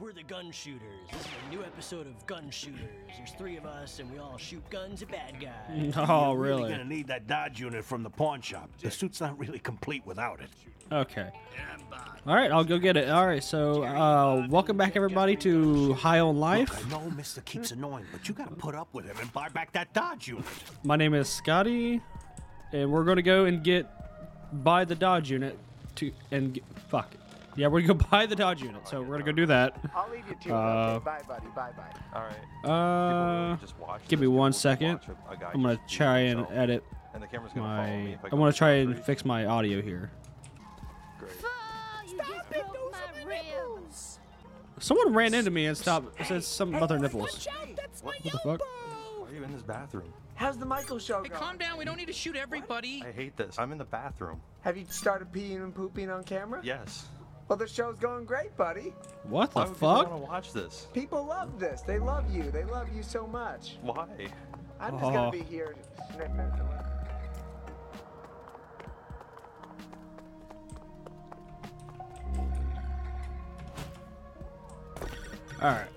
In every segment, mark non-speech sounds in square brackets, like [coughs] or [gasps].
We're the gun shooters. This is a new episode of Gun Shooters. There's three of us, and we all shoot guns at bad guys. [laughs] Oh, You're really? gonna need that Dodge unit from the pawn shop. The suit's not really complete without it. Okay. All right, I'll go get it. All right, so uh, welcome back everybody to High on Life. Look, I know Mister keeps annoying, but you gotta put up with him and buy back that Dodge unit. My name is Scotty, and we're gonna go and get buy the Dodge unit to and get, fuck. Yeah, we're gonna go buy the Dodge unit. So we're gonna go do that. I'll leave you to it. Uh, okay, bye, buddy. Bye, bye. All right. Uh, just give me one People will second. watch a- a guy I'm gonna try and himself, edit And the camera's gonna follow me my. if I I'm go gonna to try and three. fix my audio here. Great. You just broke my ribs. Someone ran into me and stopped. Said something about their nipples. What the fuck? Why are you in this bathroom? How's the Michael show Hey, going? calm down. We don't need to shoot everybody. I hate this. I'm in the bathroom. Have you started peeing and pooping on camera? Yes. Well, the show's going great, buddy. What the Why would people fuck? want to watch this? People love this. They love you. They love you so much. Why? I'm just Oh. gonna be here sniffing. All right.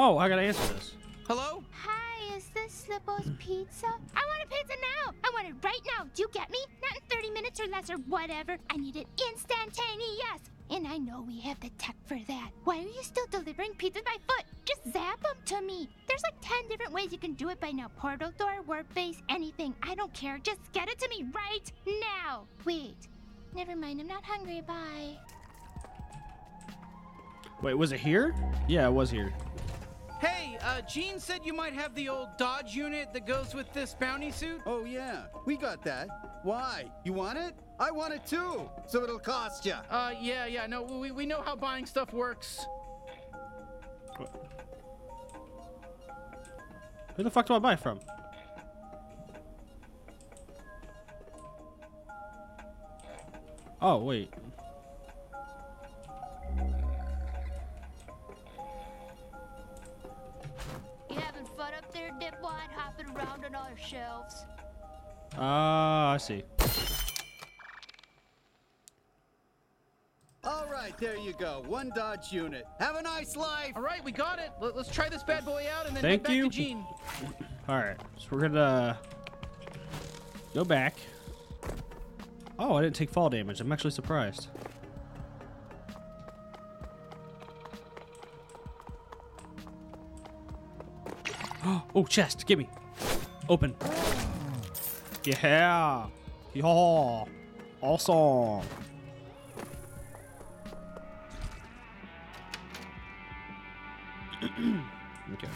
Oh, I gotta answer this. Hello? Hi, is this Slippo's Pizza? I want a pizza now. I want it right now. Do you get me? Not in 30 minutes or less or whatever. I need it instantaneous. And I know we have the tech for that. Why are you still delivering pizzas by foot? Just zap them to me. There's like 10 different ways you can do it by now. Portal door, warp base, anything. I don't care. Just get it to me right now. Wait. Never mind. I'm not hungry. Bye. Wait, was it here? Yeah, it was here. Hey, uh, Gene said you might have the old Dodge unit that goes with this bounty suit. Oh, yeah, we got that. Why? You want it? I want it too, so it'll cost you. Uh, yeah, yeah, no, we, we know how buying stuff works. Who the fuck do I buy from? Oh, wait. On our shelves? Ah, I see. All right, there you go. One Dodge unit. Have a nice life. All right, we got it. Let, us try this bad boy out and then Thank back you. to Gene. All right, so we're gonna go back. Oh, I didn't take fall damage. I'm actually surprised. [gasps] Oh, chest, give me. Open. Yeah. Yeah. Awesome. [clears throat] okay.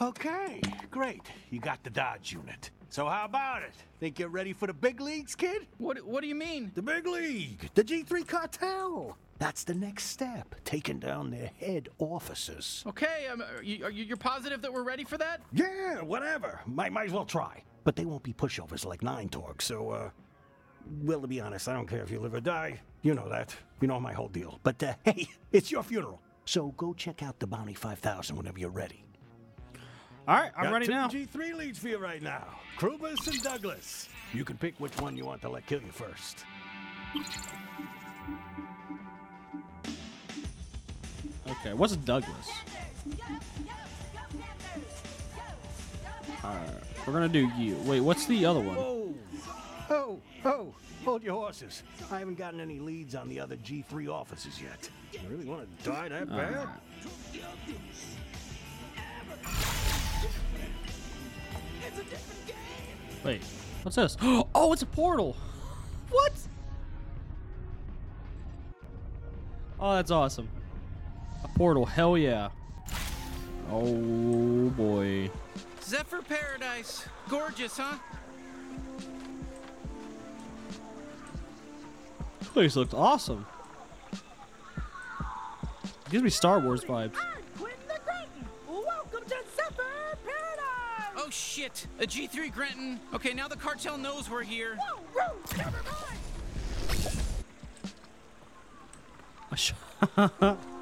Okay, great. You got the Dodge unit. So how about it? Think you're ready for the big leagues, kid? What, what do you mean? The big league, the G3 cartel. That's the next step, taking down their head officers. Okay, um, are you, are you you're positive that we're ready for that? Yeah, whatever. Might might as well try. But they won't be pushovers like Nine Torg, so uh well to be honest, I don't care if you live or die. You know that. You know my whole deal. But uh, [laughs] hey, it's your funeral. So go check out the Bounty 5000 whenever you're ready. All right, I'm Got ready two now. G3 leads for you right now. Krubis and Douglas. You can pick which one you want to let kill you first. Okay, what's Douglas? Alright, we're gonna do you. Wait, what's the other one? Oh, oh, oh, hold your horses. I haven't gotten any leads on the other G3 officers yet. You really want to die that bad? Wait, what's this? [gasps] Oh, it's a portal! What? Oh, that's awesome. A portal, hell yeah. Oh boy. Zephyr Paradise. Gorgeous, huh? Place looks awesome. Gives me Star Wars vibes. Welcome to Zephyr Paradise! Oh shit! A G3 Grenton. Okay, now the cartel knows we're here. Whoa, Rose, never mind! [laughs]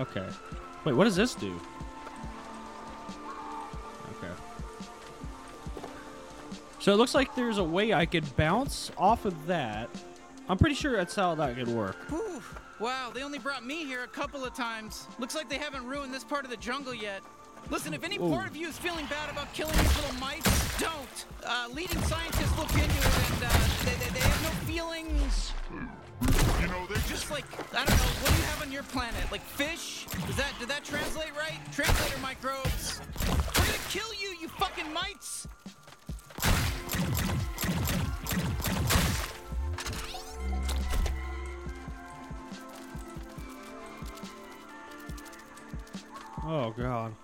Okay. Wait, what does this do? Okay. So it looks like there's a way I could bounce off of that. I'm pretty sure that's how that could work. Whew. Wow, they only brought me here a couple of times. Looks like they haven't ruined this part of the jungle yet. Listen, if any Ooh. part of you is feeling bad about killing these little mice, don't. Uh, leading scientists look into it and uh, they, they, they have no feelings. Know, they're just like, I don't know, what do you have on your planet? Like fish? Is that, did that translate right? Translator microbes. We're gonna kill you, you fucking mites! Oh god.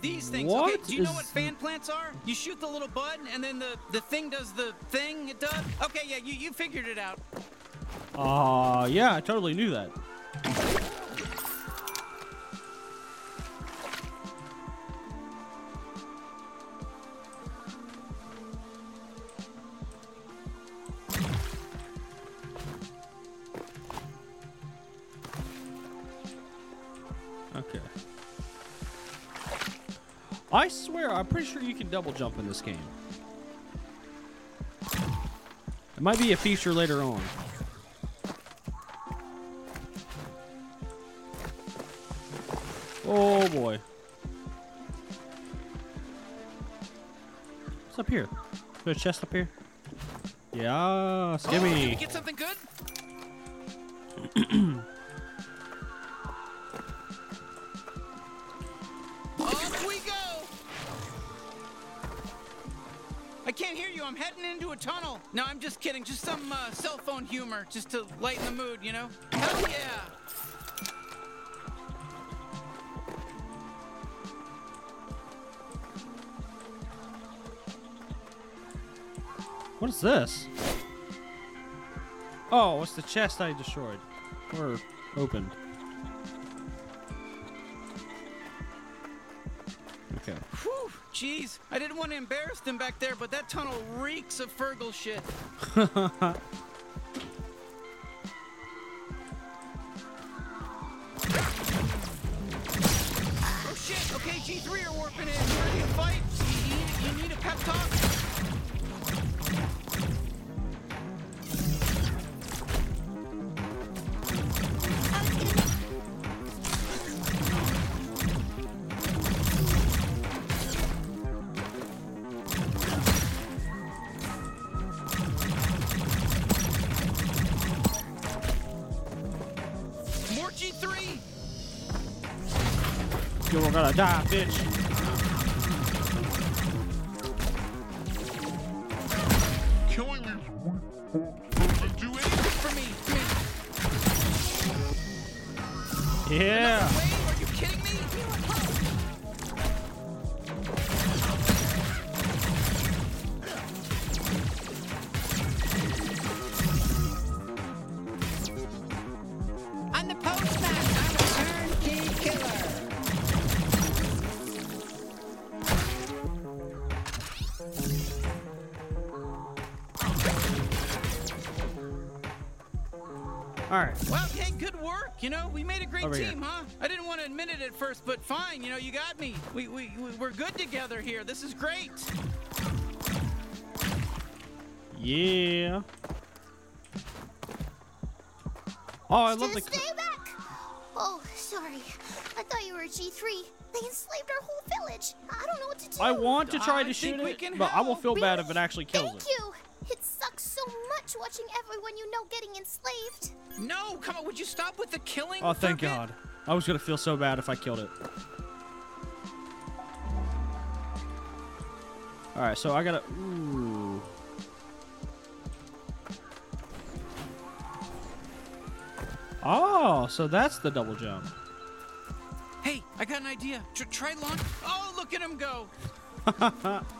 These things. What okay, do you know what fan plants are? You shoot the little bud, and then the, the thing does the thing it does? Okay, yeah, you, you figured it out. Uh yeah, I totally knew that. I swear, I'm pretty sure you can double jump in this game. It might be a feature later on. Oh boy. What's up here? Is there a chest up here? Yeah, skimmy. get something good? [clears throat] I can't hear you. I'm heading into a tunnel. No, I'm just kidding. Just some uh, cell phone humor, just to lighten the mood, you know? Hell yeah! What is this? Oh, it's the chest I destroyed. Or opened. Jeez. I didn't want to embarrass them back there, but that tunnel reeks of Fergal shit. [laughs] die, bitch. Fine. You know, you got me. We, we, we- we're good together here. This is great. Yeah. Oh, I love the. Just stay back. Oh, sorry. I thought you were G3. They enslaved our whole village. I don't know what to do. I want to try I to shoot we it, can but I will help. feel bad if it actually kills Thank it. you. It sucks so much watching everyone you know getting enslaved. No, come on. Would you stop with the killing? Oh, thank? God. I was gonna feel so bad if I killed it. All right, so I gotta. Ooh. Oh, so that's the double jump. Hey, I got an idea. Tr- try launch. Oh, look at him go. [laughs]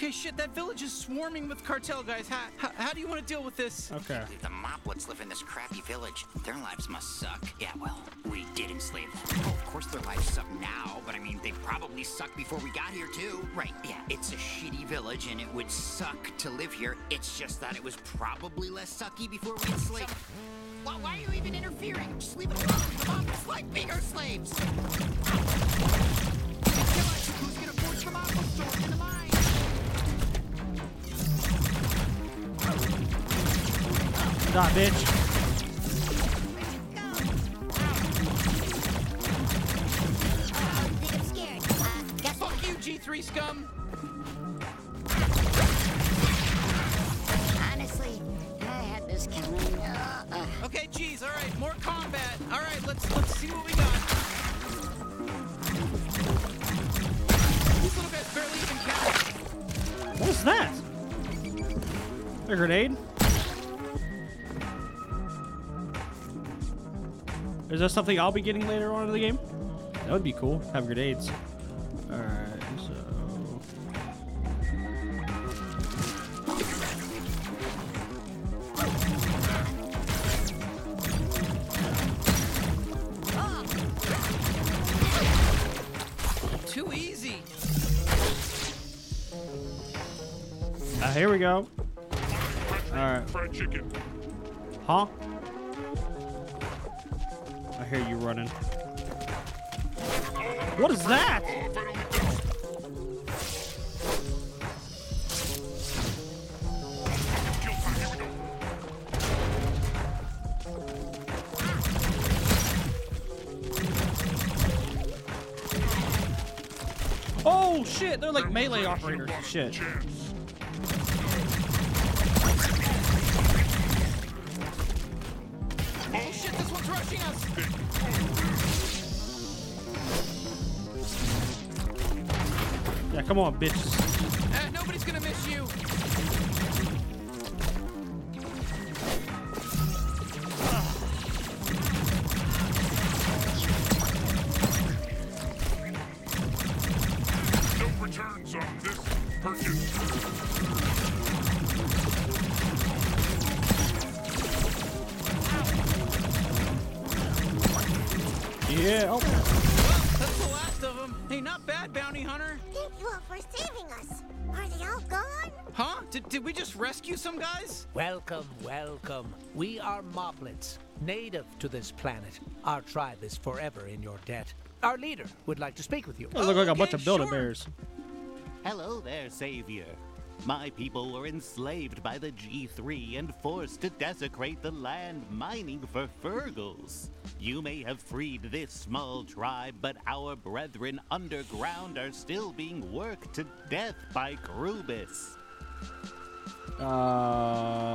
Okay, shit, that village is swarming with cartel guys. How, how, how do you want to deal with this? Okay. The moplets live in this crappy village. Their lives must suck. Yeah, well, we did enslave them. Oh, of course their lives suck now, but I mean, they probably sucked before we got here, too. Right, yeah, it's a shitty village and it would suck to live here. It's just that it was probably less sucky before we enslaved. Why, why are you even interfering? Just leave it alone. The moplets like being our slaves. Kill us. Who's gonna force the moplet stores into mine? Die, bitch. I'm scared. Uh, guess Fuck you, G3 scum. honestly, I had this coming. Uh, uh, Okay, geez, all right, more combat. All right, let's let's see what we got. These little guys barely even count. What is that? A grenade? Is that something I'll be getting later on in the game? That would be cool. Have grenades. Alright, so. Too easy. Uh, here we go. Alright. Fried chicken. Huh? Hear you running. What is that? Oh shit, they're like melee operators shit. Yeah, come on, bitches. Welcome, welcome. We are Moblets, native to this planet. Our tribe is forever in your debt. Our leader would like to speak with you. Those look like a bunch of builder bears. Hello there, Savior. My people were enslaved by the G3 and forced to desecrate the land mining for Fergals. You may have freed this small tribe, but our brethren underground are still being worked to death by Krubis. Uh.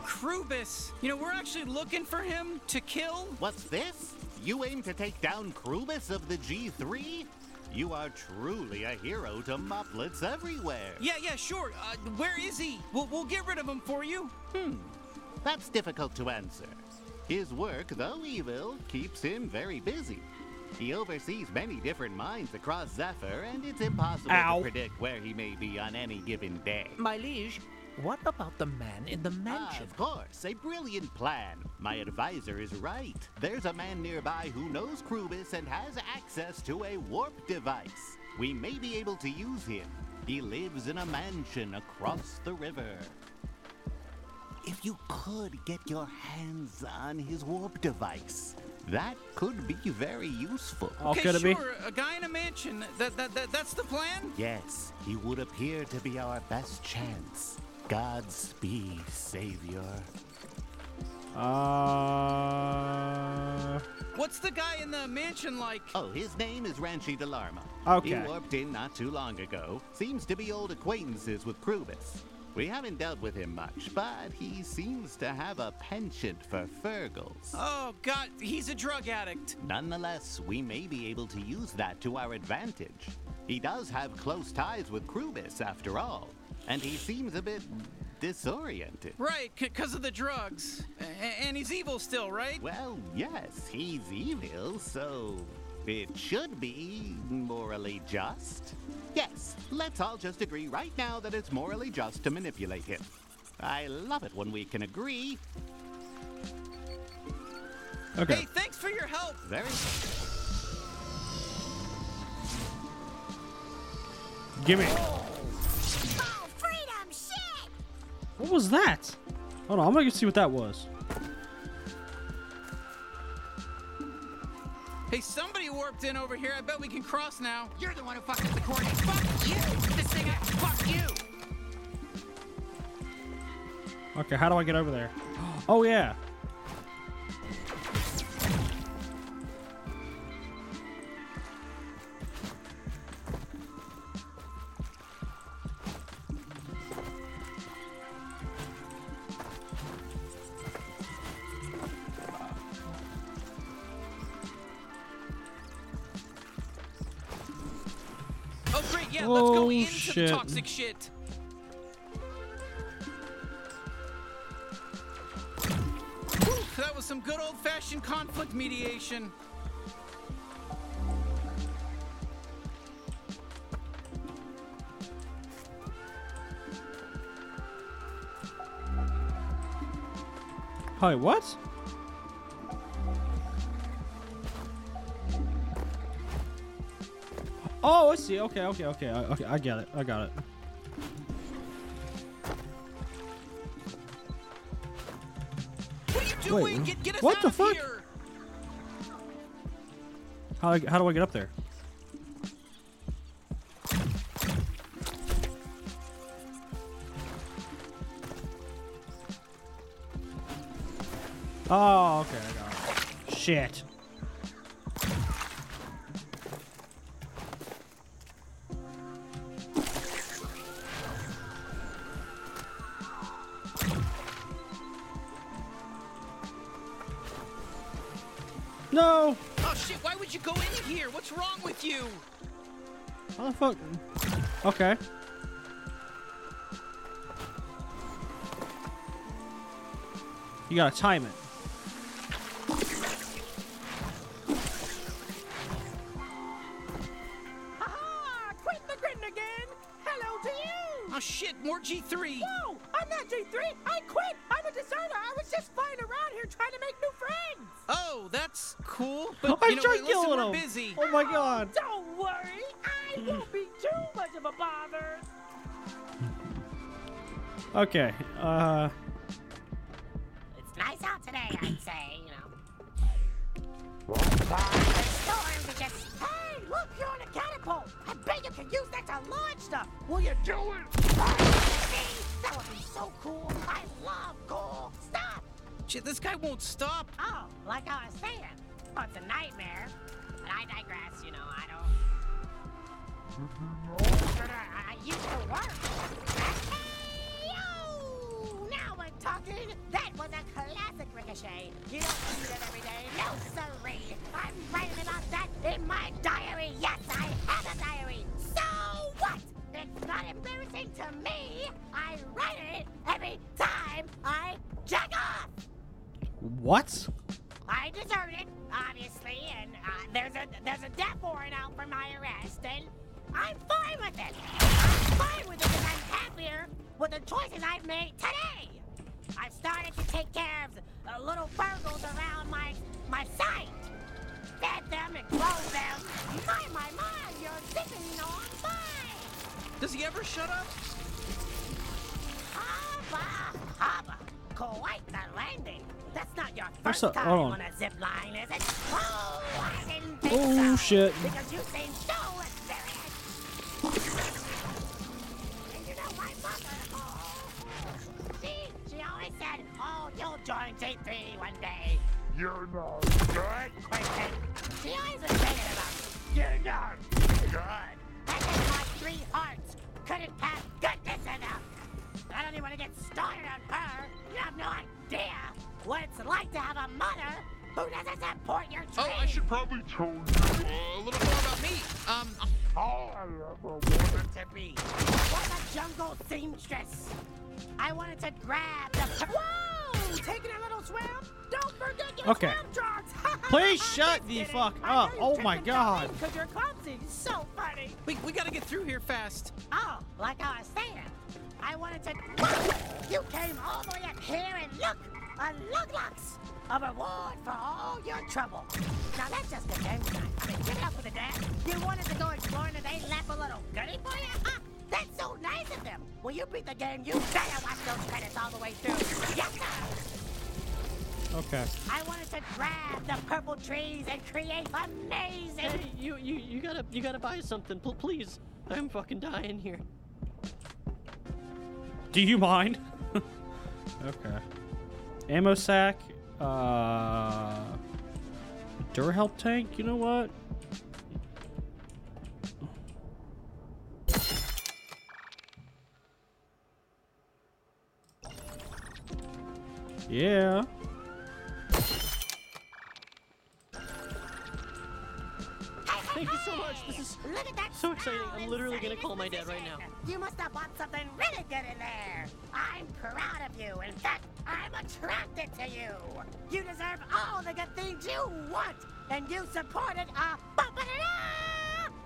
Krubis. You know, we're actually looking for him to kill. What's this? You aim to take down Krubis of the G3? You are truly a hero to moplets everywhere. Yeah, yeah, sure. Uh, where is he? We'll, we'll get rid of him for you. Hmm. That's difficult to answer. His work, though evil, keeps him very busy. He oversees many different mines across Zephyr, and it's impossible Ow. to predict where he may be on any given day. My liege, what about the man in the Ah, mansion? of course, a brilliant plan. My advisor is right. There's a man nearby who knows Krubis and has access to a warp device. We may be able to use him. He lives in a mansion across the river. If you could get your hands on his warp device, that could be very useful. okay, sure. A guy in a mansion. That, that, that that's the plan. Yes, he would appear to be our best chance. Godspeed, Savior. Uh. What's the guy in the mansion like? Oh, his name is Ranchy Delarmo. Okay. He warped in not too long ago. Seems to be old acquaintances with Krubis. We haven't dealt with him much, but he seems to have a penchant for Fergals. Oh God, he's a drug addict. Nonetheless, we may be able to use that to our advantage. He does have close ties with Krubis, after all, and he seems a bit disoriented. Right, because of the drugs. A- and he's evil still, right? Well, yes, he's evil, so it should be morally just? Yes, let's all just agree right now that it's morally just to manipulate him. I love it when we can agree. Okay. Hey, thanks for your help. Very. Gimme. Oh, oh freedom! Shit! What was that? Hold on, I'm gonna see what that was. Hey, somebody warped in over here. I bet we can cross now. You're the one who fucked up the coordinates. Fuck you! This thing, I fuck you! Okay, how do I get over there? Oh yeah. Yeah, let's go into shit. shit. That was some good old-fashioned conflict mediation. Hi, what? Oh, I see. Okay, okay, okay. I, okay, I get it. I got it. What are you doing? Wait, get, get what the fuck? here. How, how do I get up there? Oh, okay, I got it. Shit. No! Oh shit! Why would you go in here? What's wrong with you? How the fuck? Okay. You gotta time it. God. Don't worry! I won't be too much of a bother! Okay. Uh. It's nice out today, I'd say, you know. The storms are just. Hey, look, you're on a catapult! I bet you can use that to launch stuff! Will you do it? See? That would be so cool! I love cool! Stop! Shit, this guy won't stop. Oh, like I was saying, oh, it's a nightmare. I digress, you know, I don't. I, used to work. Hey, yo! Now we're talking. That was a classic ricochet. You don't see that every day. No, sirree. I'm writing about that in my diary. Yes, I have a diary. So what? It's not embarrassing to me. I write it every time I jack off. What? I deserted, obviously, and uh, there's a there's a death warrant out for my arrest, and I'm fine with it. I'm fine with it because I'm happier with the choices I've made today. I've started to take care of the little burgles around my my site. Fed them and clothed them. My, my, my, you're zipping on by. Does he ever shut up? Haba, haba. Quite the landing. That's not your What's first up? time on. on a zip line, is it? Oh, I didn't think Oh, so. shit. Because you seem so serious. And you know my mother. Oh, see, she always said, "Oh, you'll join G3 one day." You're not Good question. She always was saying about me. You're not good. That is my three hearts. Couldn't have goodness enough. I don't even want to get started on what it's like to have a mother who doesn't support your dreams. Oh, I should probably tell you A little more about me. Um, all I ever wanted. to be was a jungle seamstress. I wanted to grab the. Whoa! Taking a little swim? Don't forget your Okay. swim trunks! [laughs] Please shut the fuck up. Oh my god. Because you're clumsy. So funny. We, we gotta get through here fast. Oh, like I was saying, I wanted to. You came all the way up here and look, a Luglox, a reward for all your trouble. Now that's just a game tonight. I mean, give it up for the dad. You wanted to go exploring and they left a little goodie for you? Huh? That's so nice of them. When you beat the game, you better watch those credits all the way through. Yes, sir. Okay. I wanted to grab the purple trees and create amazing. Hey, you, you, you gotta, you gotta buy something, pl- please. I'm fucking dying here. Do you mind? [laughs] okay. Ammo sack. Uh. Durhelp tank. You know what? Yeah. Thank you so much. This is Look at that so exciting. I'm literally gonna call my dad right now. You must have bought something really good in there. I'm proud of you. In fact, I'm attracted to you. You deserve all the good things you want, and you supported a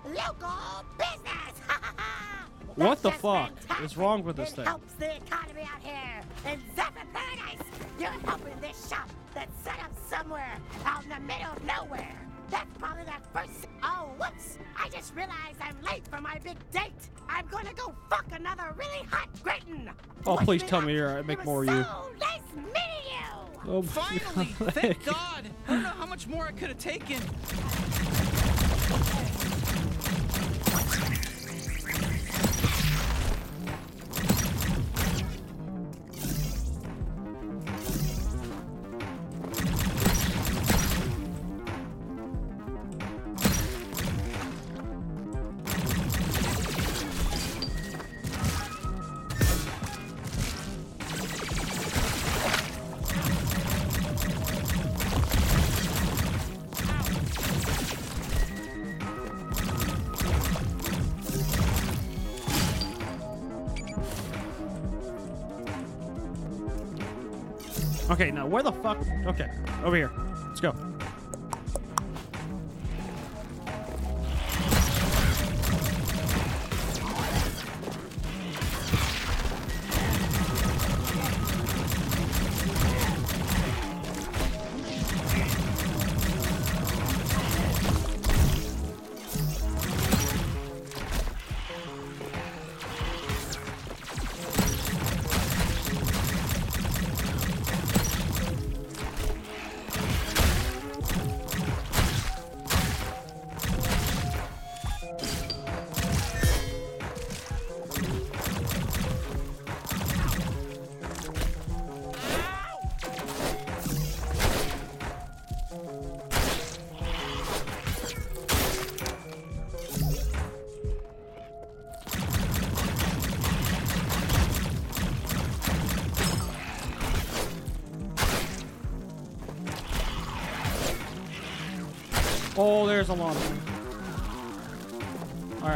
local business. [laughs] What the fuck fantastic. is wrong with this it thing? helps the economy out here in Zephyr Paradise. You're helping this shop that's set up somewhere out in the middle of nowhere. That's probably that first. Oh, whoops! I just realized I'm late for my big date. I'm gonna go fuck another really hot Britain. Oh, Wish please me tell luck. me you're. Uh, I It make was more of you. nice meeting you. Oh, [laughs] Finally! [laughs] Thank God! I don't know how much more I could have taken. Okay, now where the fuck? Okay, over here.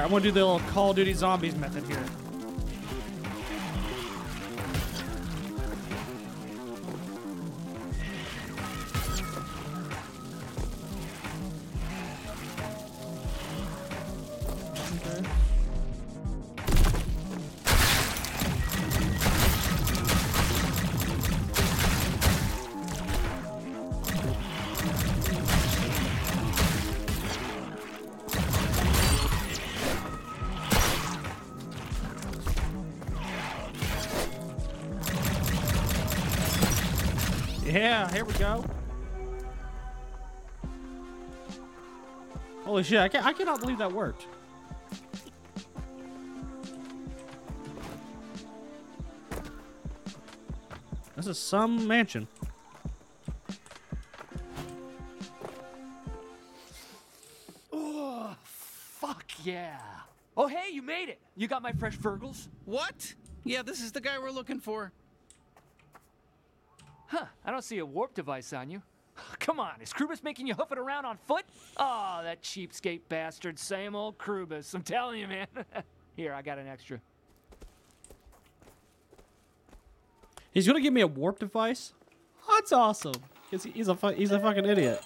I'm gonna do the little Call of Duty Zombies method here. Holy shit, I, can, I cannot believe that worked. This is some mansion. Oh, fuck yeah. Oh, hey, you made it. You got my fresh Virgils? What? Yeah, this is the guy we're looking for. Huh, I don't see a warp device on you. Come on, is Krubis making you hoof it around on foot? Oh, that cheapskate bastard. Same old Krubis. I'm telling you, man. [laughs] Here, I got an extra. He's gonna give me a warp device? That's awesome. Cause he's a he's a fucking idiot.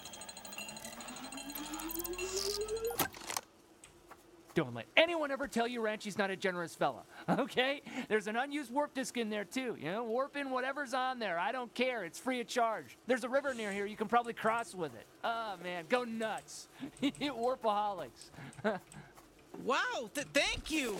Don't let anyone ever tell you Ranchy's not a generous fella, [laughs] okay? There's an unused warp disk in there too. You know, warp in whatever's on there. I don't care. It's free of charge. There's a river near here. You can probably cross with it. Oh man, go nuts. [laughs] Warpaholics. [laughs] Wow, th- thank you.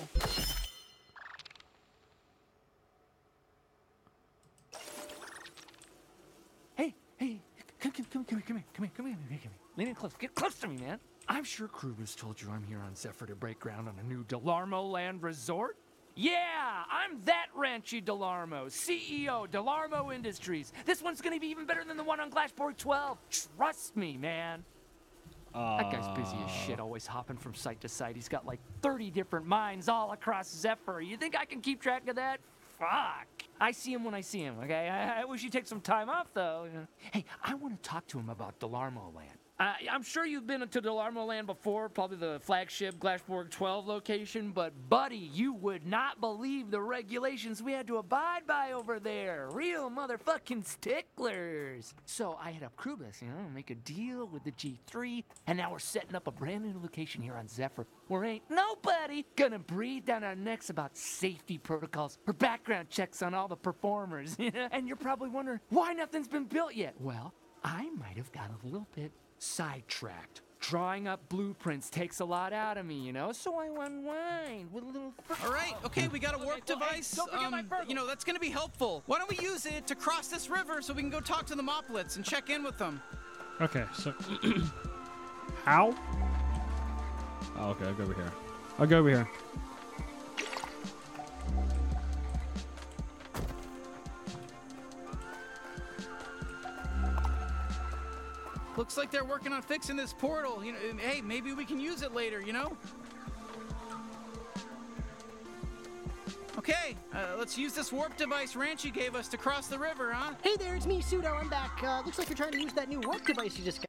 Hey, hey, come, come, come, come here, come here, come here, come here, come here, come here. Lean in close. Get close to me, man. I'm sure Krubis told you I'm here on Zephyr to break ground on a new Delarmo Land resort. Yeah, I'm that Ranchy Delarmo, CEO, Delarmo Industries. This one's gonna be even better than the one on Glashborg 12. Trust me, man. That guy's busy as shit, uh. always hopping from site to site. He's got like 30 different mines all across Zephyr. You think I can keep track of that? Fuck. I see him when I see him, okay? I, I wish he'd take some time off, though. Hey, I want to talk to him about Delarmo Land. Uh, I'm sure you've been to Delarmo Land before, probably the flagship Glashborg 12 location, but buddy, you would not believe the regulations we had to abide by over there. Real motherfucking sticklers. So I hit up Krubis, you know, make a deal with the G3, and now we're setting up a brand new location here on Zephyr where ain't nobody gonna breathe down our necks about safety protocols or background checks on all the performers. [laughs] And you're probably wondering why nothing's been built yet. Well, I might have got a little bit sidetracked. Drawing up blueprints takes a lot out of me, you know, so I unwind with a little. All right, okay, we got a warp device. don't forget my um, you know, that's gonna be helpful. Why don't we use it to cross this river so we can go talk to the Moplets and check in with them? Okay, so [coughs] how? Oh, okay, I'll go over here. I'll go over here. Looks like they're working on fixing this portal. You know, hey, maybe we can use it later. You know. Okay, uh, let's use this warp device Ranchy gave us to cross the river, huh? Hey there, it's me, Pseudo. I'm back. Uh, looks like you're trying to use that new warp device you just got.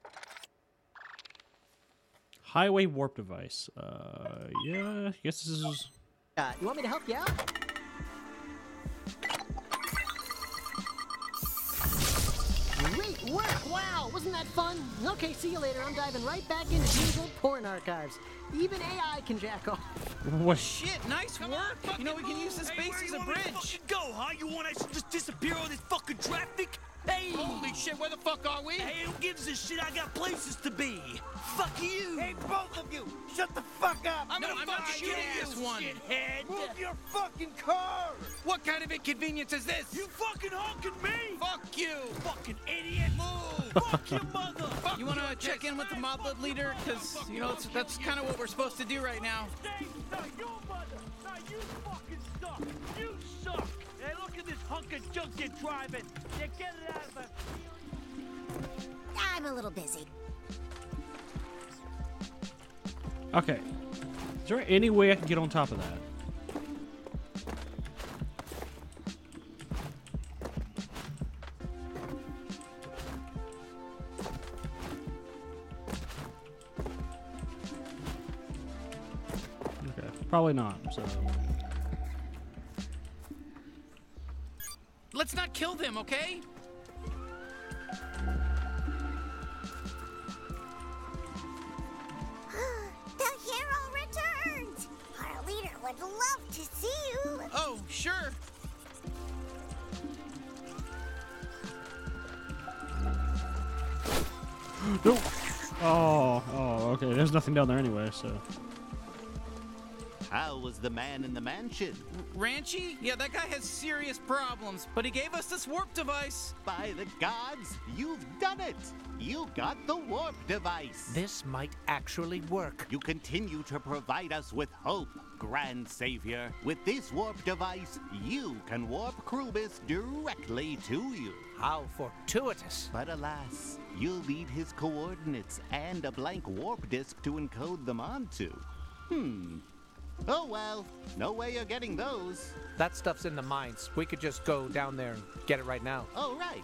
Highway warp device. Uh, yeah. I guess this is. Uh, you want me to help you out? Wow, wasn't that fun? Okay, see you later. I'm diving right back into usual porn archives. Even AI can jack off. What? Shit, nice work. You know, we can use this base as a bridge. Go, huh? You want us to just disappear all this fucking traffic? Hey! Holy shit, where the fuck are we? Hey, who gives a shit? I got places to be. Fuck you! Hey, both of you, shut the fuck up! I'm, No, I'm not fuck shooting you, this one. shithead. Move your fucking car! What kind of inconvenience is this? You fucking honking me! Fuck you! Fucking idiot! Move! Fuck your mother! Fuck You want your to check in with the Moblet leader? Because, you know, that's, that's kind of what we're supposed to do right now. Hey, not your mother! Now you fucking suck! You suck! Hey, at this hunk of junk you're driving! You get it out of the... I'm a little busy. Okay. Is there any way I can get on top of that? Okay. Probably not. So. Let's not kill them, okay? [gasps] the hero returns! Our leader would love to see you. Oh, sure. [gasps] no. Oh. Oh. Okay. There's nothing down there anyway. So. How was the man in the mansion? Ranchy? Yeah, that guy has serious problems, but he gave us this warp device. By the gods, you've done it! You got the warp device! This might actually work. You continue to provide us with hope, Grand Savior. With this warp device, you can warp Krubis directly to you. How fortuitous. But alas, you'll need his coordinates and a blank warp disk to encode them onto. Hmm. Oh well, no way you're getting those. That stuff's in the mines. We could just go down there and get it right now. Oh, right.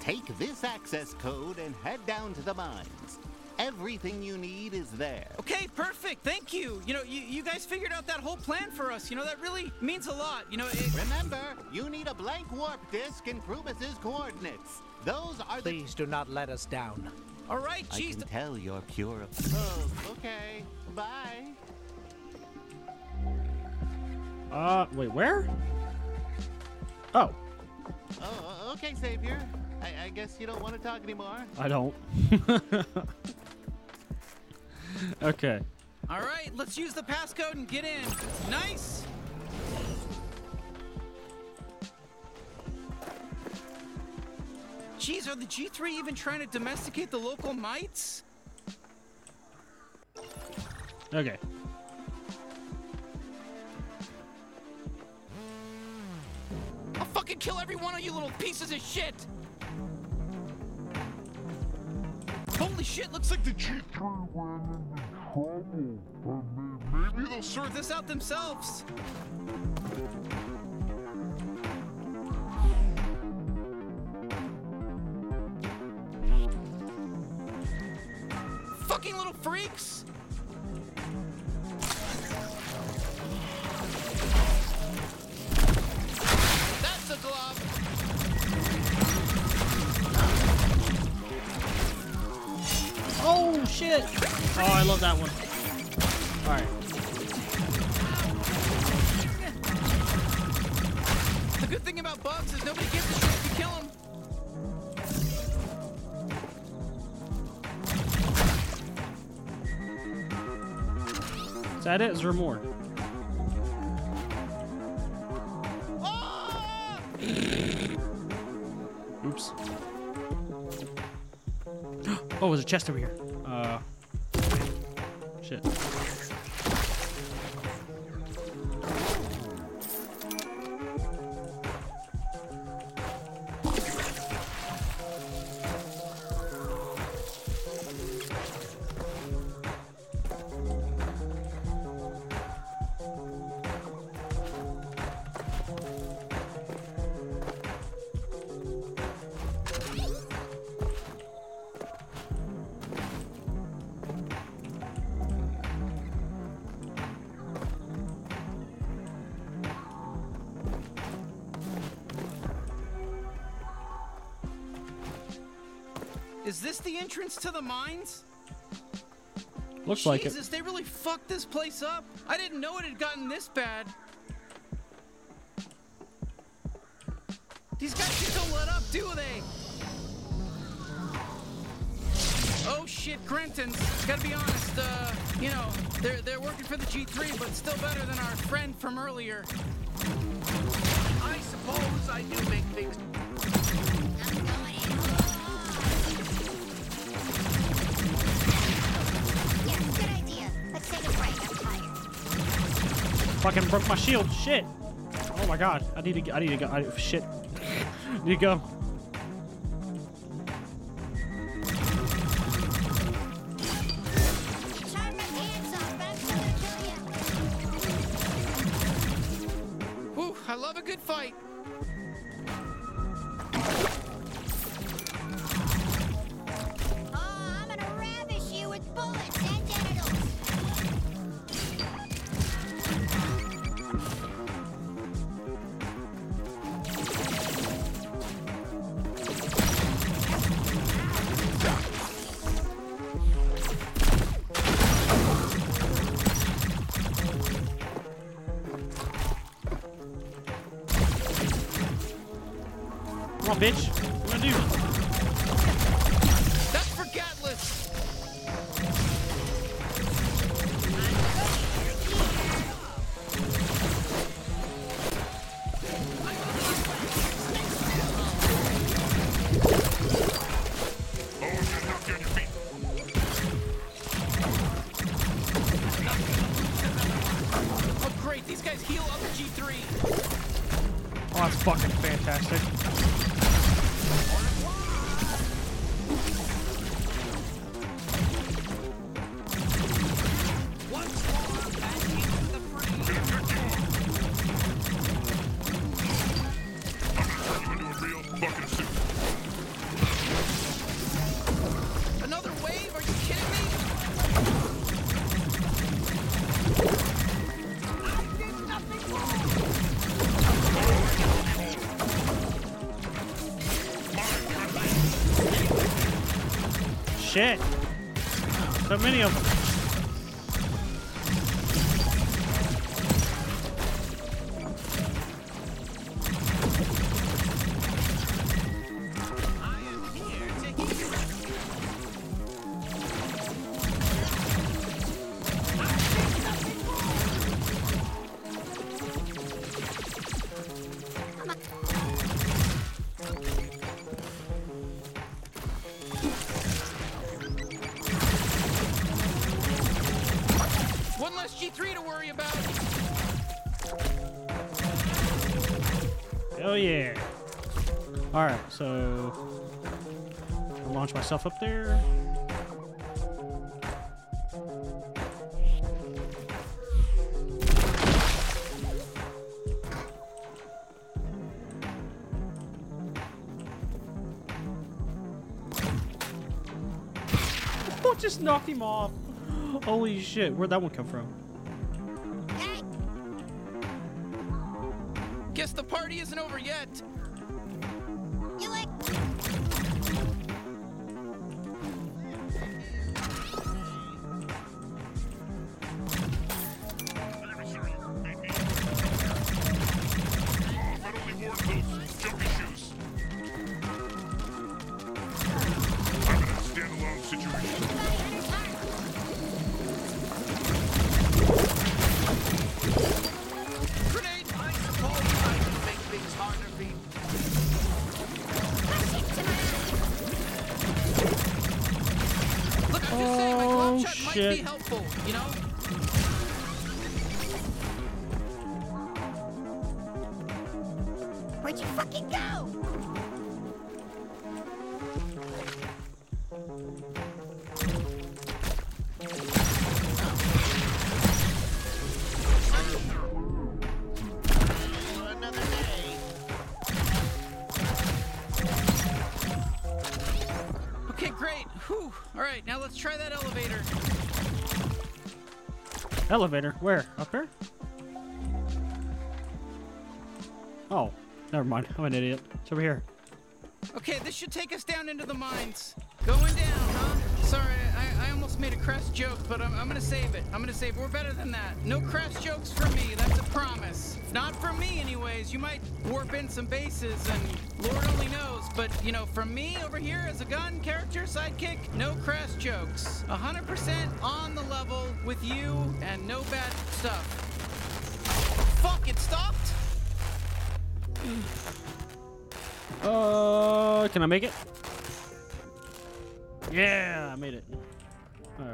Take this access code and head down to the mines. Everything you need is there. Okay, perfect. Thank you. You know, you, you guys figured out that whole plan for us. You know, that really means a lot. You know, it, Remember, you need a blank warp disk and Krubis's coordinates. Those are the. Please do not let us down. All right, I can tell you're pure. of- Oh, okay. Bye. Uh, wait, where? Oh, Oh, okay, Savior. I, I guess you don't want to talk anymore. I don't. [laughs] okay. All right, let's use the passcode and get in. Nice. Jeez, are the G3 even trying to domesticate the local mites? Okay. I'll fucking kill every one of you little pieces of shit! Holy shit, looks like the G3 went into trouble. Maybe they'll sort this out themselves. Fucking little freaks! That's a! Oh shit! Oh, I love that one. All right. The good thing about bugs is nobody gives a shit if you kill them. Is that it? Is there more? Oops. [gasps] Oh, there's a chest over here. Uh. Shit. Looks like it. Jesus, they really fucked this place up. I didn't know it had gotten this bad. These guys just don't let up, do they? Oh shit, Grenton's. Gotta be honest, uh, you know, they're they're working for the G3, but still better than our friend from earlier. I suppose I do make things. Fucking broke my shield. Shit. Oh my god. I need to. I need to go. I, shit. need to go. So Myself up there. Just knocked him off. Holy shit, where'd that one come from? Glove Oh, shit. be helpful, you know? Elevator? Where? Up here? Oh, never mind. I'm an idiot. It's over here. Okay, this should take us down into the mines. Going down, huh? Sorry, I, I almost made a crass joke, but I'm, I'm gonna save it. I'm gonna save it. We're better than that. No crass jokes for me, that's a promise. Not from me, anyways. You might warp in some bases, and Lord only knows, but you know, from me over here as a gun character sidekick, no crass jokes. 100% on the level with you, and no bad stuff. Fuck, it stopped? Uh, can I make it? Yeah, I made it. All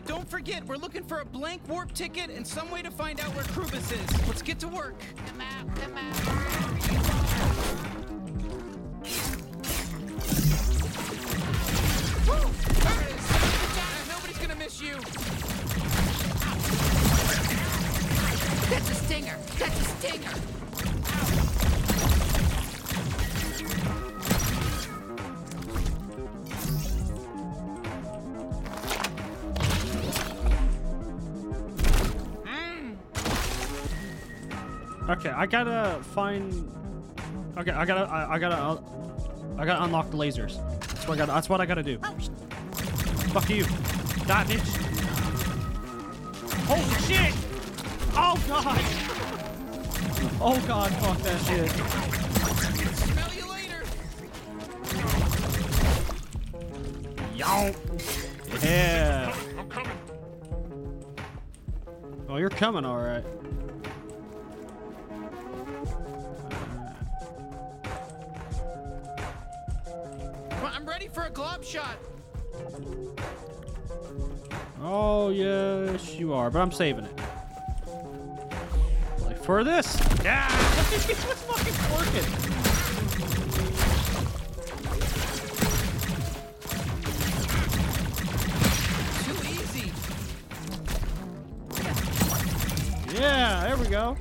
right. Don't forget, we're looking for a blank warp ticket and some way to find out where Krubis is. Let's get to work. The map, the map. Woo! There it is. Nobody's gonna miss you. That's a stinger. That's a stinger. Okay, I gotta find. Okay, I gotta, I, I gotta, uh, I gotta unlock the lasers. That's what I gotta. That's what I gotta do. Fuck you, that bitch. Holy shit! Oh god! Oh god, fuck that shit. Smell you later. Yo. Yeah. Oh, you're coming, all right. Ready for a glob shot. Oh yes, you are, but I'm saving it. Like for this. Yeah. Fucking working? Too easy. Yeah, there we go.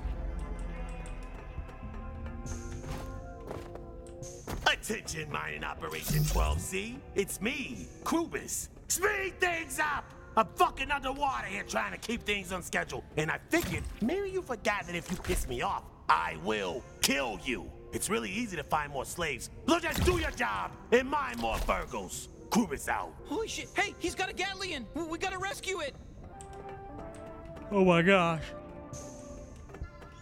Operation 12C. It's me, Krubis. Speed things up! I'm fucking underwater here trying to keep things on schedule. And I figured maybe you forgot that if you piss me off, I will kill you. It's really easy to find more slaves. So just do your job and mine more Virgos. Krubis out. Holy shit. Hey, he's got a Gatlian. We, we gotta rescue it. Oh my gosh.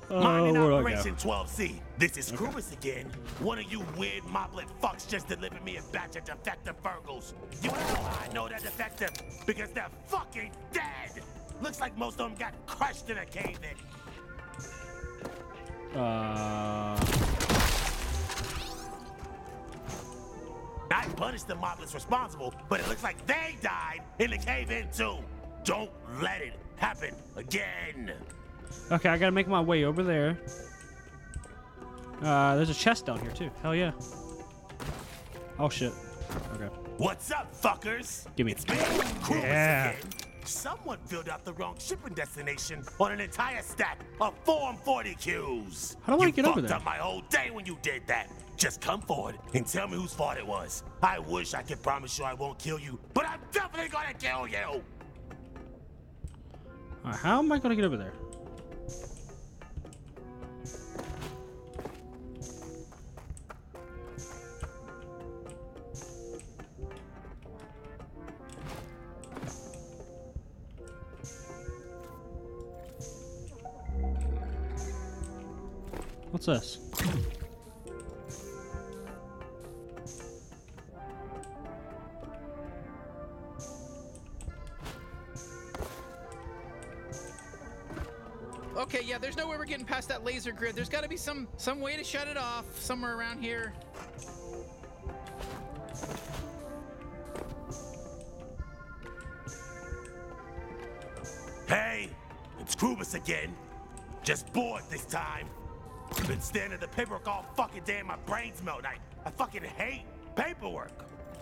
Oh, Mining where'd I go? Operation 12C. This is Krubis again. One of you weird moblet fucks just delivered me a batch of defective Virgos. You know how I know they're defective? Because they're fucking dead! Looks like most of them got crushed in a cave in. Uh. I punished the moblets responsible, but it looks like they died in the cave-in too. Don't let it happen again. Okay, I gotta make my way over there. Uh, there's a chest down here too. Hell yeah. Oh shit. Okay. What's up, fuckers? Give me. It's me, Krubis Yeah. again. Someone filled out the wrong shipping destination on an entire stack of Form 40 queues. How do I you get over fucked there? up my whole day when you did that. Just come forward and tell me whose fault it was. I wish I could promise you I won't kill you, but I'm definitely gonna kill you. Alright, how am I gonna get over there? What's this? Laser grid. There's got to be some some way to shut it off somewhere around here. Hey, it's Krubis again. Just bored this time. Been staring at the paperwork all fucking day and my brain's melting. I, I fucking hate paperwork.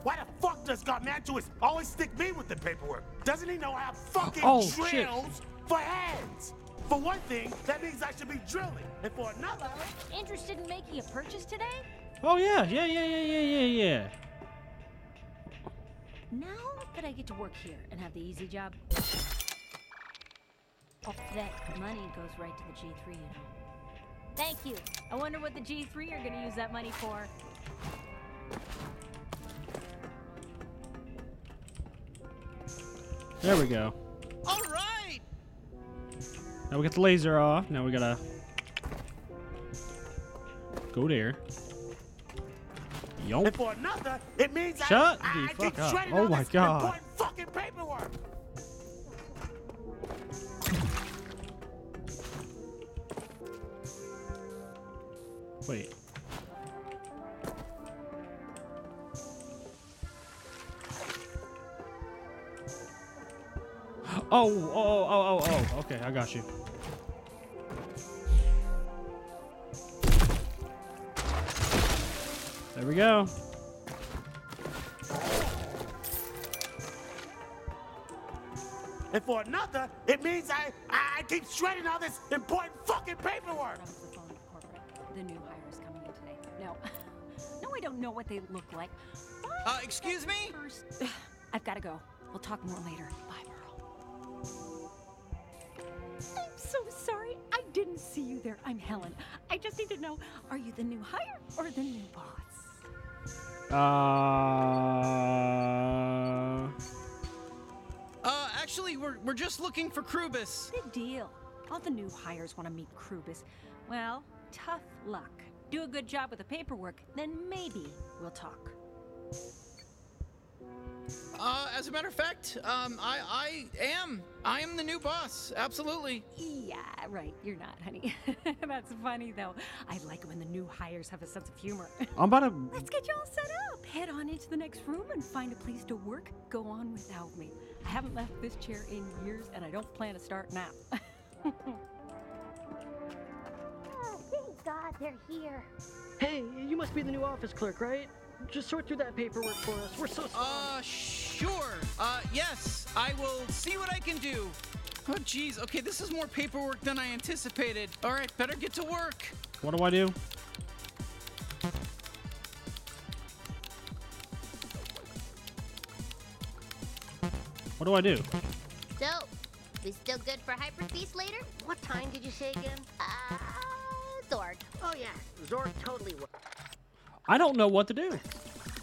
Why the fuck does Garmantuous always stick me with the paperwork? Doesn't he know I have fucking Oh, shit. drills for hands? For one thing, that means I should be drilling. And for another, Interested in making a purchase today? Oh yeah, yeah, yeah, yeah, yeah, yeah, yeah. Now that I get to work here and have the easy job, all that money goes right to the G3, you know. Thank you. I wonder what the G3 are gonna use that money for. There we go. All right. Now we got the laser off. Now we gotta go there. Yo. and for another, it means Shut I, the I fuck up. Oh my God. fucking paperwork. Wait. Oh, oh, oh, oh, oh, oh. Okay, I got you. There we go. And for another, it means I, I keep shredding all this important fucking paperwork. The new hire is coming in today. No. [laughs] No, I don't know what they look like. Uh, excuse me? First, [sighs] I've got to go. We'll talk more later. Bye, see you there. I'm Helen. I just need to know, are you the new hire or the new boss? Uh. Uh, actually, we're we're just looking for Krubis. Big deal. All the new hires want to meet Krubis. Well, tough luck. Do a good job with the paperwork, then maybe we'll talk. Uh, as a matter of fact, um, I I am I am the new boss. Absolutely. Yeah, right. You're not, honey. [laughs] That's funny, though. I like it when the new hires have a sense of humor. I'm about to. [laughs] Let's get you all set up. Head on into the next room and find a place to work. Go on without me. I haven't left this chair in years, and I don't plan to start now. Oh, [laughs] thank God they're here. Hey, you must be the new office clerk, right? Just sort through that paperwork for us. We're so sorry. Uh, sure. Uh, yes, I will see what I can do. Oh, jeez. Okay, this is more paperwork than I anticipated. All right, better get to work. What do I do? What do I do? So, we still good for Hyperfeast later? What time did you say again? Uh, Zorg. Oh yeah, Zorg totally worked. I don't know what to do.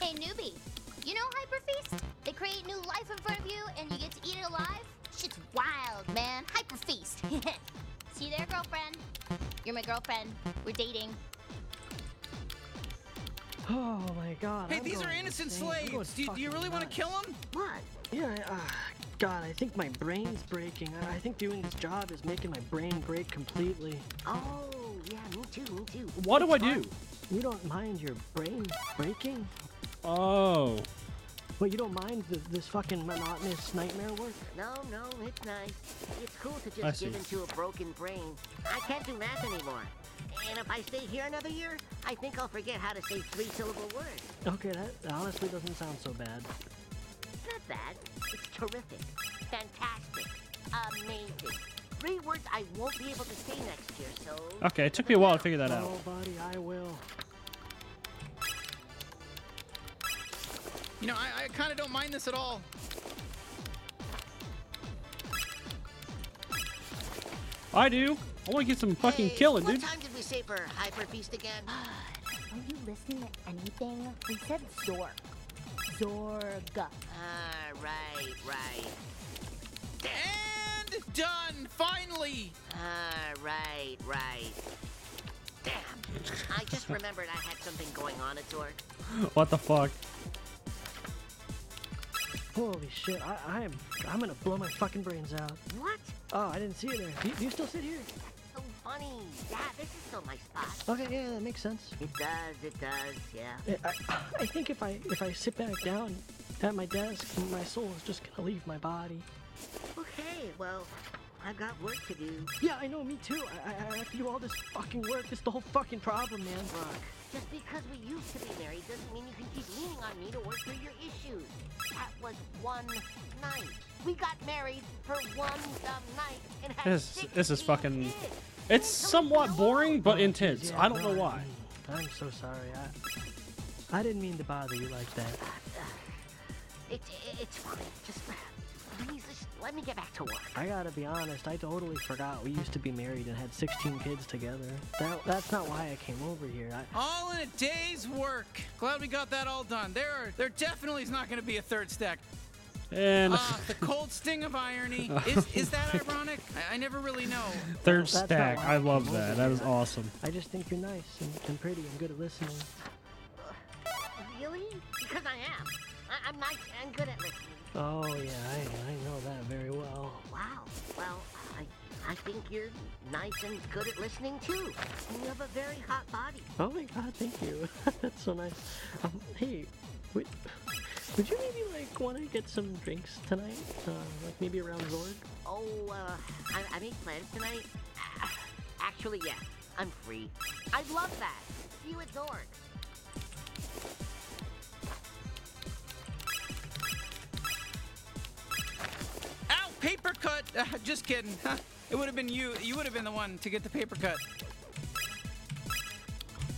Hey, newbie. You know Hyperfeast? They create new life in front of you and you get to eat it alive? Shit's wild, man. Hyperfeast. [laughs] See there, girlfriend? You're my girlfriend. We're dating. Oh my god. Hey, I'm these are innocent insane. I'm going slaves. Do, do you really want to kill them? What? Yeah, I- uh, God, I think my brain's breaking. I, I think doing this job is making my brain break completely. Oh, yeah, me too, me too. What do I It's fun. do? You don't mind your brain breaking? Oh. But you don't mind th this fucking monotonous nightmare work? No, no, it's nice. It's cool to just see. give into a broken brain. I can't do math anymore. And if I stay here another year, I think I'll forget how to say three-syllable words. Okay, that honestly doesn't sound so bad. It's not bad. It's terrific. Fantastic. Amazing. Three words I won't be able to say next year, so... Okay, it took me a while to figure that out. Oh, buddy, I will. You know, I, I kind of don't mind this at all. I do. I want to get some fucking Hey, killing, what dude. time did we say for Hyperfeast again? Are you listening to anything? We said Zorg. Zorg. Ah, right, right. And done, finally. Ah, right, right. Damn. I just remembered I had something going on at Zorg. What the fuck? Holy shit, I, I am, I'm gonna blow my fucking brains out. What? Oh, I didn't see you there. Do you, do you still sit here? So funny. Yeah, this is still my spot. Okay, yeah, that makes sense. It does, it does, yeah. I, I, I think if I if I sit back down at my desk, my soul is just gonna leave my body. Okay, well, I've got work to do. Yeah, I know, me too. I, I, I have to do all this fucking work. It's the whole fucking problem, man. Look, just because we used to be married doesn't mean you can keep leaning on me to work through your issues. That was one night. We got married for one dumb night and had This six this is kids. fucking. It's somewhat boring, but intense. Yeah, I don't know why. I'm so sorry. I I didn't mean to bother you like that. It, it, it's fine. Just please, just let me get back to work. I gotta be honest. I totally forgot we used to be married and had 16 kids together. That that's not why I came over here. I, All in a day's work. Glad we got that all done. There, are, there definitely is not going to be a third stack. And Ah, the cold sting of irony. [laughs] Is, is that ironic? I, I never really know. third That's not stack. I I love that. over That here. is awesome. I just think you're nice and, and pretty and good at listening. Really? Because I am. I, I'm nice and good at listening. Oh yeah, I, I know that very well. Wow. Well, I, I think you're nice and good at listening too. You have a very hot body. Oh my god, thank you. [laughs] That's so nice. Um, hey, would, would you maybe like want to get some drinks tonight? Uh, like maybe around Zorg? Oh, uh, I, I made plans tonight. [sighs] Actually, yes. I'm free. I'd love that. See you at Zorg. Uh, just kidding. Huh. It would have been you. You would have been the one to get the paper cut.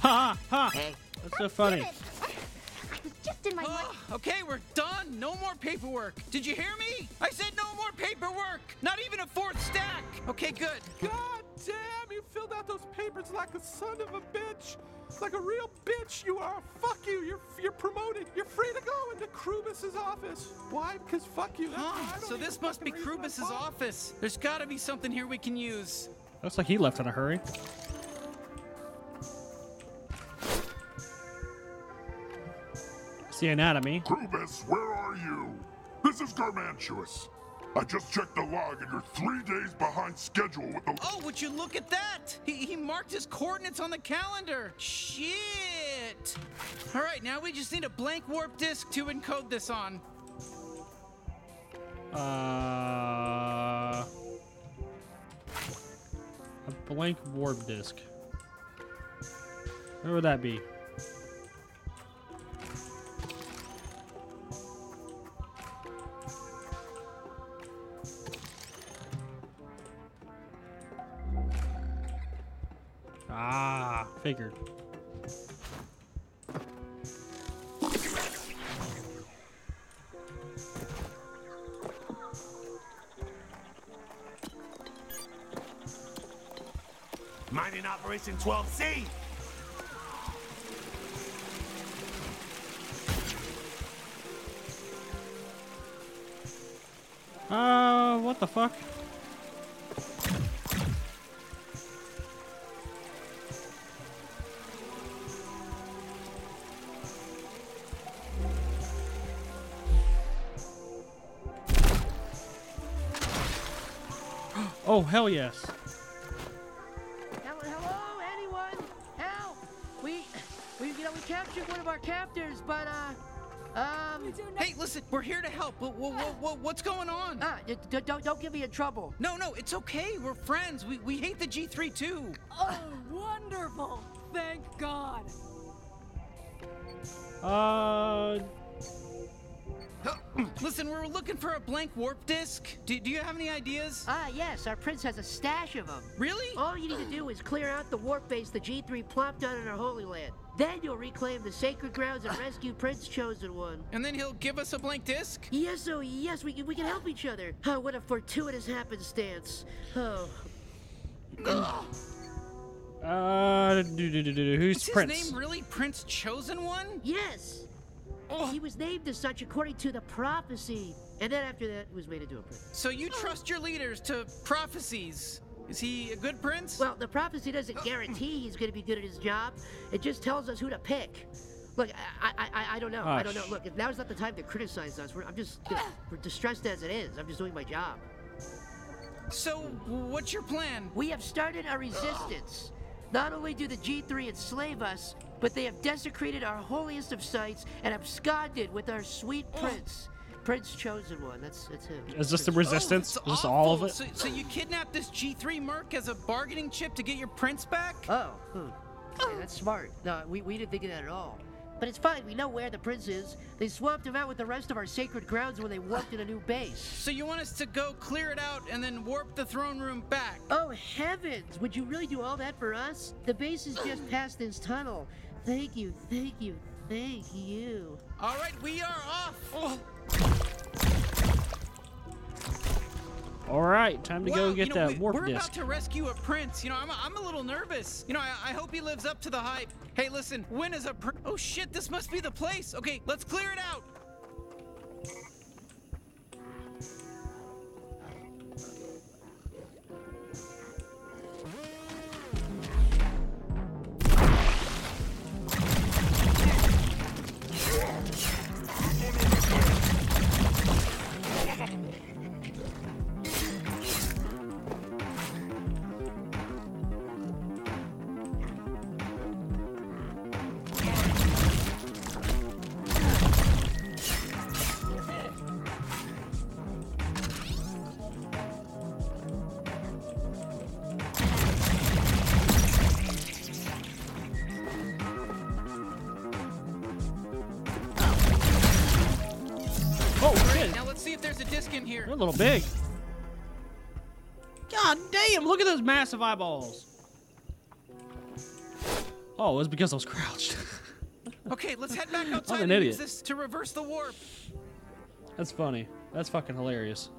Ha ha ha! Hey. That's so funny. I was just in my mind. Okay, we're done. No more paperwork. Did you hear me? I said no more paperwork. Not even a fourth stack. Okay, good. God damn, you filled out those papers like a son of a bitch. Like a real bitch you are. Fuck you. You're you're promoted. You're free to go into Krubis's office. Why? Because fuck you. That's why I Huh, so this must be fucking Krubis's office. There's got to be something here we can use. Looks like he left in a hurry. It's the anatomy. Krubis, where are you? This is Garmantuous. I just checked the log and you're three days behind schedule with the. Oh, would you look at that? He, he marked his coordinates on the calendar. Shit. All right, now we just need a blank warp disk to encode this on. Uh, a blank warp disk. Where would that be? Ah, figured. Mining Operation 12C. Uh, what the fuck? Oh, hell yes. Hello, anyone? Help! We, we, you know, we captured one of our captors, but, uh, um... Hey, listen, we're here to help. What, what, what, what's going on? Ah, don't, don't get me in trouble. No, no, it's okay. We're friends. We, we hate the G3 too. Oh, wonderful. Thank God. Uh... Listen, we're looking for a blank warp disk. Do, do you have any ideas? Ah, yes, our prince has a stash of them. Really? All you need to do is clear out the warp base the G3 plopped down in our Holy Land. Then you'll reclaim the sacred grounds and rescue Prince Chosen One. And then he'll give us a blank disk? Yes, oh yes, we can, we can help each other. Oh, what a fortuitous happenstance. Oh. uh, do, do, do, do, who's Is his Prince? name really Prince Chosen One? Yes. Oh. He was named as such according to the prophecy. And then after that, he was made into a prince. So you oh. trust your leaders to prophecies? Is he a good prince? Well, the prophecy doesn't oh. [clears throat] guarantee he's going to be good at his job. It just tells us who to pick. Look, I, I, I, I don't know. I don't know. Hush. Look, now's not the time to criticize us. We're, I'm just you know, we're distressed as it is. I'm just doing my job. So, what's your plan? We have started a resistance. Not only do the G3 enslave us, but they have desecrated our holiest of sites and absconded with our sweet prince. Prince Chosen One. That's that's him. Is this the resistance? Oh, Is this all of awful. it? So, so you kidnapped this G3 merc as a bargaining chip to get your prince back? Oh, hmm. Hey, that's smart. No, we, we didn't think of that at all. But it's fine. We know where the prince is. They swapped him out with the rest of our sacred grounds when they warped in a new base. So you want us to go clear it out and then warp the throne room back? Oh heavens! Would you really do all that for us? The base is just past this tunnel. Thank you, thank you, thank you. All right, we are off. All right, time to Wow, go you get know, that we, warp We're disc. about to rescue a prince. You know, I'm, I'm a little nervous. You know, I, I hope he lives up to the hype. Hey, listen, when is a pr- Oh shit, this must be the place. Okay, let's clear it out. There's a disc in here. They're a little big. God damn! Look at those massive eyeballs. Oh, it was because I was crouched. [laughs] Okay, let's head back outside an and use idiot. this to reverse the warp. That's funny. That's fucking hilarious.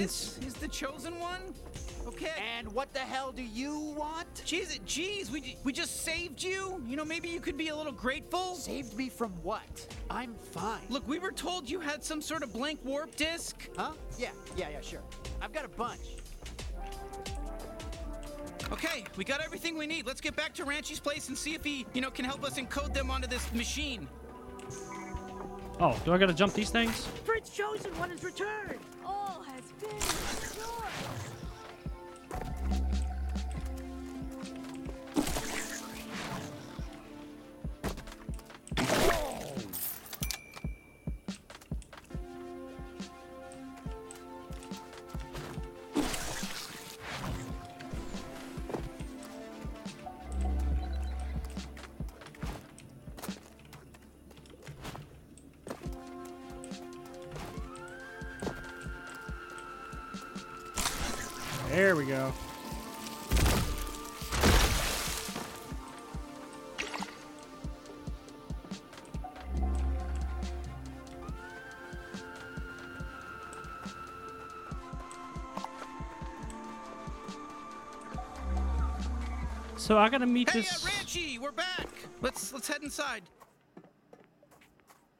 That's the. This is the chosen one. Okay. And what the hell do you want? Jeez, jeez, we we just saved you. You know, maybe you could be a little grateful. Saved me from what? I'm fine. Look, we were told you had some sort of blank warp disk. Huh? Yeah, yeah, yeah, sure. I've got a bunch. Okay, we got everything we need. Let's get back to Ranchy's place and see if he, you know, can help us encode them onto this machine. Oh, do I gotta jump these things? Prince Chosen One has returned. All すごい! So I gotta meet Hey, this. uh, Ranchy, we're back. Let's let's head inside.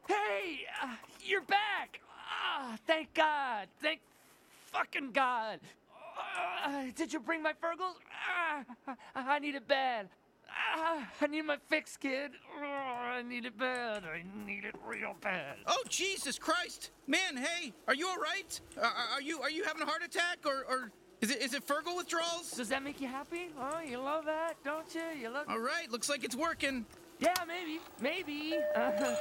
Hey, uh, you're back. Ah, thank God. Thank fucking God. Uh, did you bring my Fergles? Ah, I need it bad. Ah, I need my fix, kid. Oh, I need it bad. I need it real bad. Oh Jesus Christ, man! Hey, are you all right? Are, are are you are you having a heart attack or or is it is it Fergal withdrawals? Does that make you happy? Oh, you love that, don't you? You love. All right, looks like it's working. Yeah, maybe, maybe. [laughs]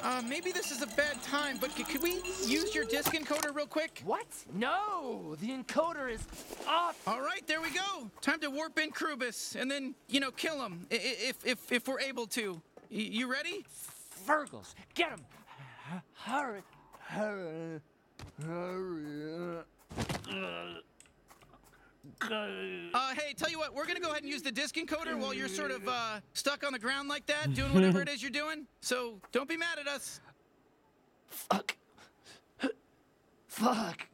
Uh, maybe this is a bad time, but could we use your disk encoder real quick? What? No, the encoder is off. All right, there we go. Time to warp in Krubis and then you know kill him if if if we're able to. Y- you ready? Fergles, get him. Hurry, hurry, hurry. Uh, hey, tell you what, we're gonna go ahead and use the disk encoder while you're sort of uh, stuck on the ground like that, doing whatever it is you're doing. So don't be mad at us. Fuck. Fuck.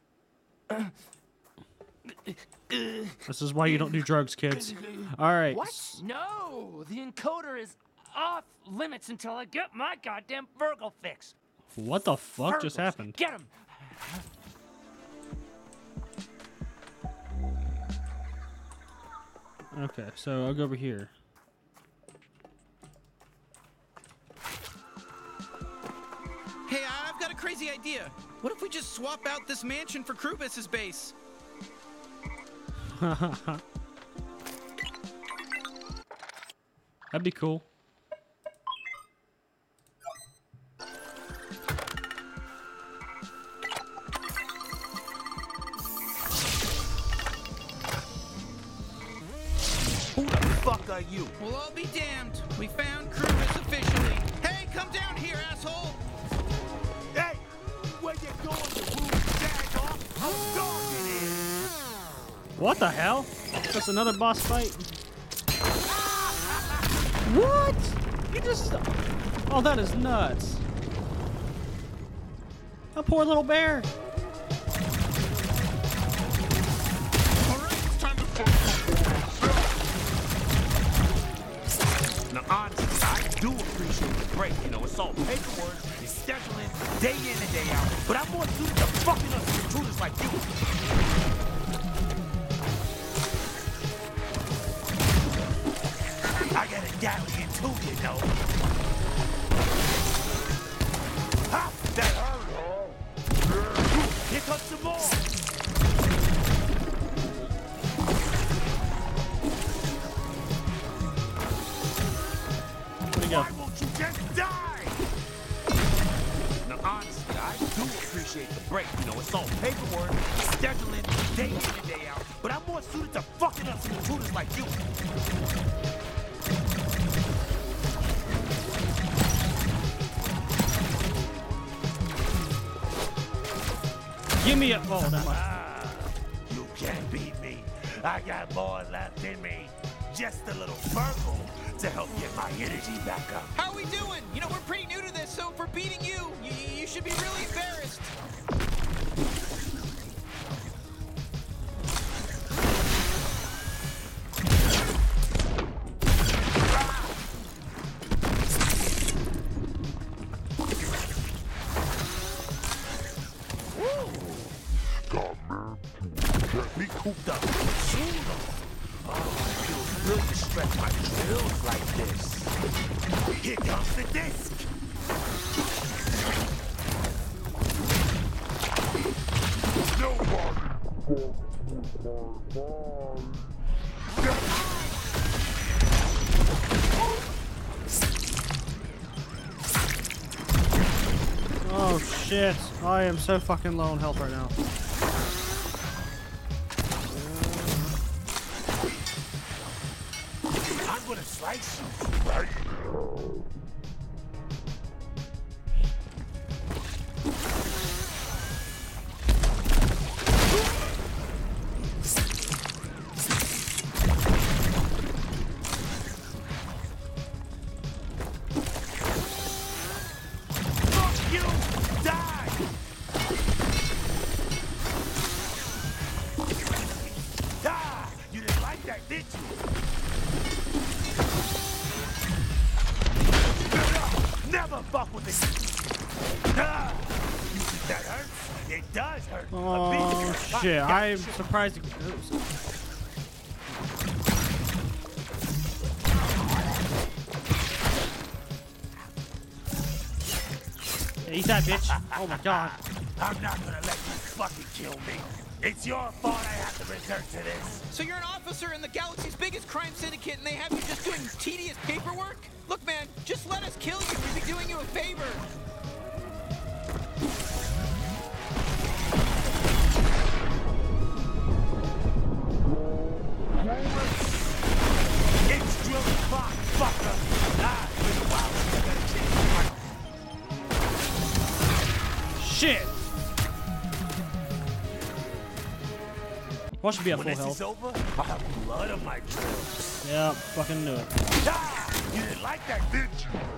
This is why you don't do drugs, kids. All right. What? No, the encoder is off limits until I get my goddamn Virgo fix. What the fuck just happened? Get him. Okay, so I'll go over here. Hey, I've got a crazy idea. What if we just swap out this mansion for Krubis's base? [laughs] That'd be cool. You? We'll all be damned. We found Krubis officially. Hey, come down here, asshole! Hey, where you going, you rude jag off? How dark it is? What the hell? That's another boss fight. What? You just. Oh, that is nuts. A poor little bear. Now, honestly, I do appreciate the break. You know, it's all paperwork, it's scheduling, day in and day out. But I'm more suited to fucking up intruders like you. I got a Gatlian too, you know. Ha! That hurt. Here comes some more. I am so fucking low on health right now. I'm surprised. it- oops. Yeah, eat that, bitch! Oh my god! I'm not gonna let you fucking kill me. It's your fault I have to resort to this. So you're an officer in the galaxy's biggest crime syndicate and they have you just doing tedious paperwork? What should be at full health? over, I'll have blood on my drills. Yeah, fucking knew it. Ah, you didn't like that, did you?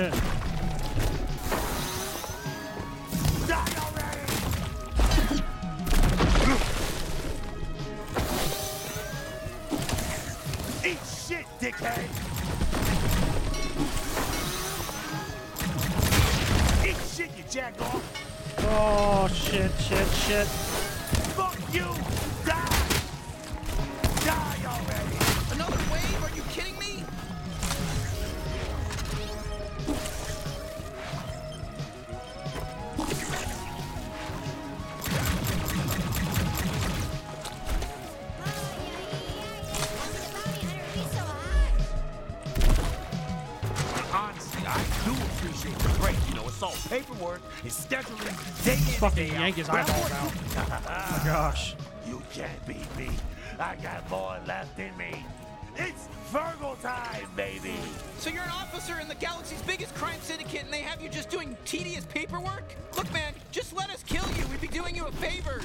Bounty Fucking day out. yank his But I out. Oh my gosh! You can't beat me. I got more left in me. It's Virgo time, baby. So you're an officer in the galaxy's biggest crime syndicate and they have you just doing tedious paperwork? Look, man, just let us kill you. We'd be doing you a favor.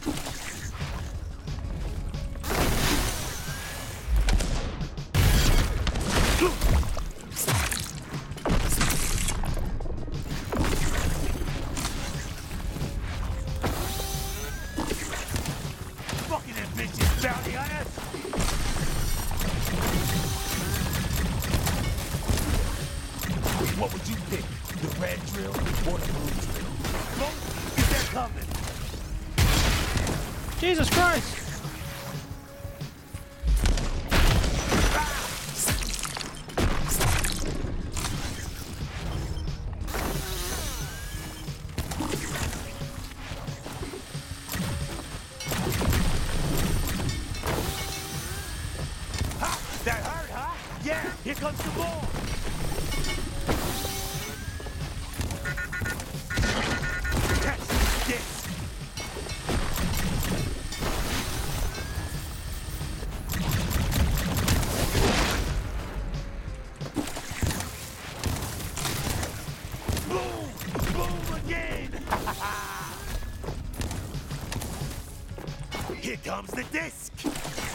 Here comes the disc.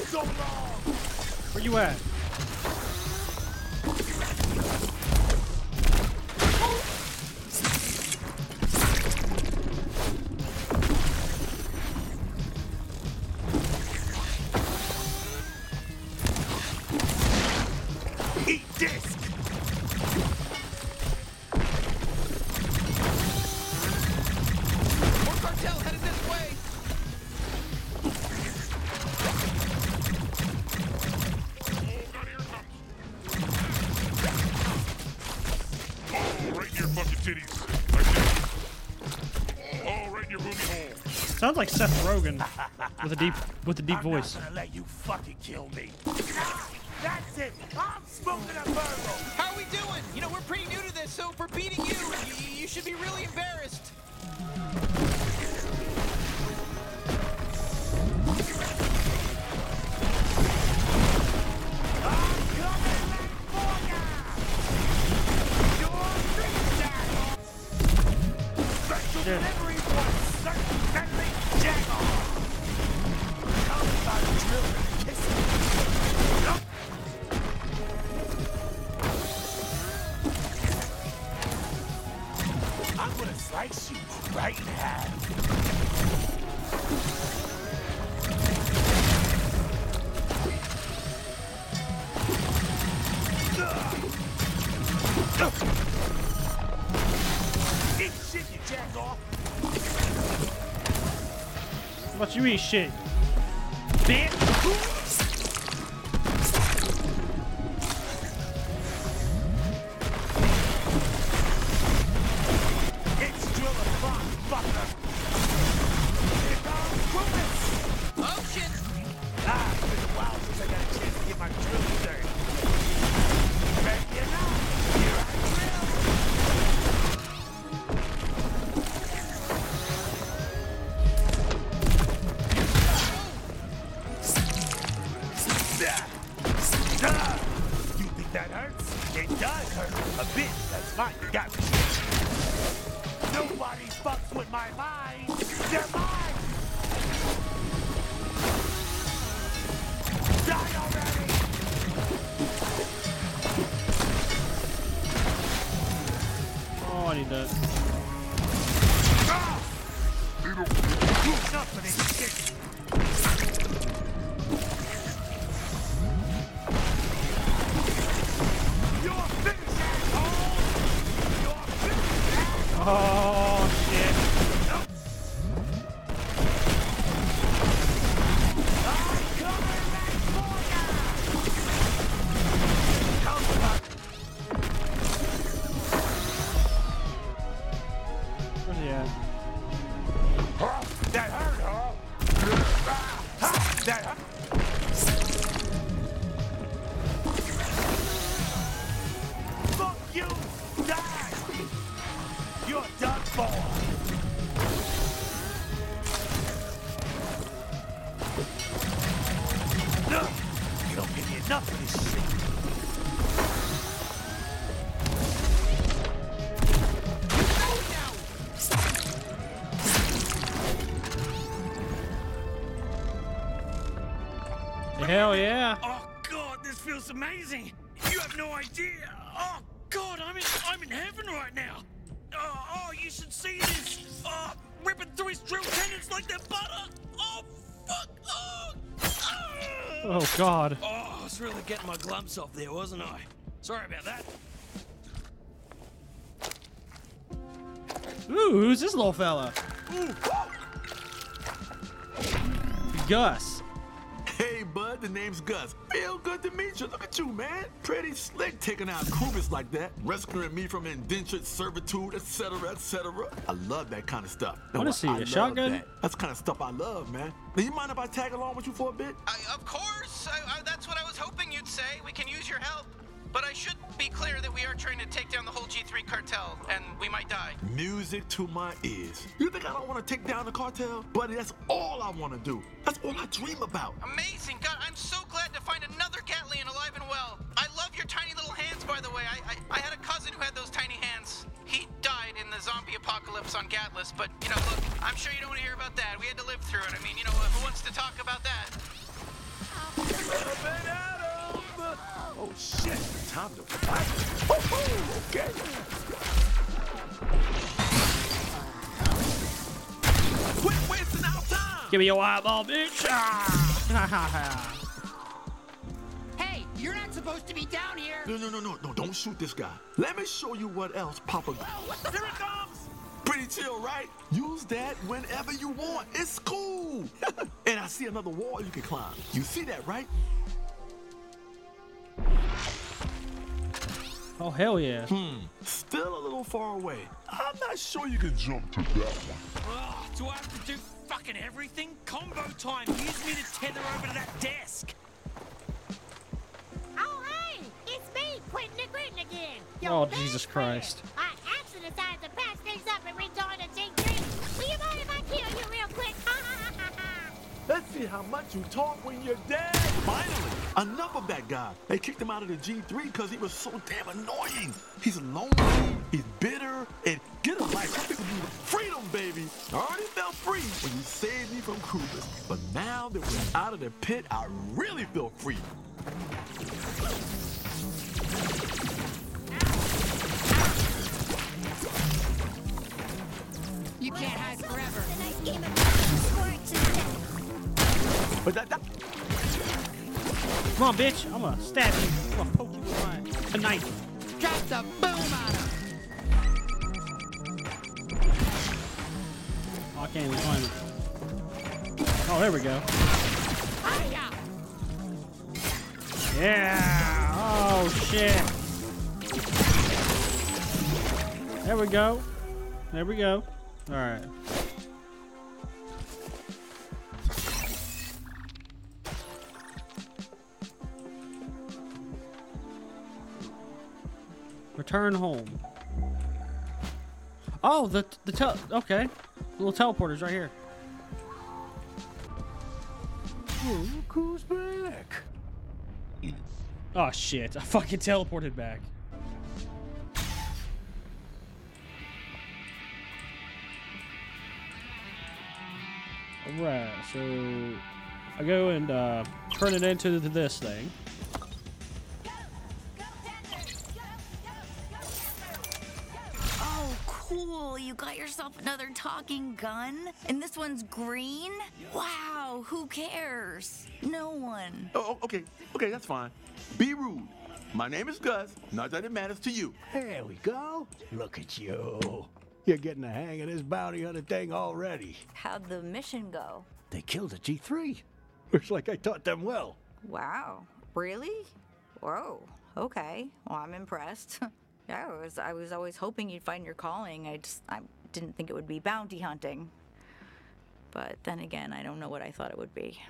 So long. Where you at? Seth Rogen with a deep with a deep I'm voice. not gonna let you fucking kill me. That's it. I'm smoking a Virgo. How are we doing? You know, we're pretty new to this, so for beating you, you, you should be really embarrassed. You shit? A bit. That's. You got me. Nobody fucks with my mind. They're mine. Die already. Oh, I need that. Glumps off there, wasn't I? Sorry about that. Ooh, who's this little fella? Gus. Hey, bud, the name's Gus. Feel good to meet you. Look at you, man. Pretty slick taking out Krubis like that, rescuing me from indentured servitude, etc., etc. I love that kind of stuff. What is he, a shotgun? That. That's the kind of stuff I love, man. Do you mind if I tag along with you for a bit? I, of course. I, I, that's what I was hoping you'd say. We can use your help. But I should be clear that we are trying to take down the whole G3 cartel, and we might die. Music to my ears. You think I don't want to take down the cartel? Buddy, that's all I want to do. That's all I dream about. Amazing. God, I'm so glad to find another Gatlian alive and well. I love your tiny little hands, by the way. I, I, I had a cousin who had those tiny hands. He died in the zombie apocalypse on Gatlas, but, you know, look, I'm sure you don't want to hear about that. We had to live through it. I mean, you know, who wants to talk about that? Oh shit! Time to fight. Woohoo! Okay. Quit wasting our time. Give me your eyeball, bitch. Ah. [laughs] Hey, you're not supposed to be down here. No, no, no, no, no, don't shoot this guy. Let me show you what else Papa. Here it comes! Pretty chill, right? Use that whenever you want. It's cool. [laughs] and I see another wall you can climb. You see that, right? Oh hell yeah. Hmm. Still a little far away. I'm not sure you can jump to that one. Ugh, do I have to do fucking everything? Combo time! Use me to tether over to that desk! Oh, hey! It's me, Quentin the Grittin again! Oh Jesus Christ. I actually decided to patch things up and rejoin the G3. Will you mind if I kill you real quick? [laughs] Let's see how much you talk when you're dead. Finally, enough of that guy. They kicked him out of the G3 because he was so damn annoying. He's lonely, he's bitter, and get a life. Some people need freedom, baby. I already felt free when you saved me from Krubis, but now that we're out of the pit, I really feel free. You can't hide forever. But that, that Come on, bitch. I'm gonna stab you. I'm gonna poke you with my a knife. Drop the boom on him. Oh, I can't even find it. Oh, there we go. Yeah. Oh shit. There we go. There we go. All right. Return home. Oh, the the tel okay. Little teleporters right here. Oh, look who's back. Oh shit! I fucking teleported back. Alright, so I go and uh, turn it into this thing. Yourself another talking gun? And this one's green? Wow, who cares? No one. Oh, oh, okay, okay, that's fine. Be rude. My name is Gus. Not that it matters to you. There we go. Look at you. You're getting the hang of this bounty hunter thing already. How'd the mission go? They killed a G3. Looks like I taught them well. Wow. Really? Whoa. Okay. Well, I'm impressed. [laughs] yeah, I was I was always hoping you'd find your calling. I just I didn't think it would be bounty hunting. But then again, I don't know what I thought it would be.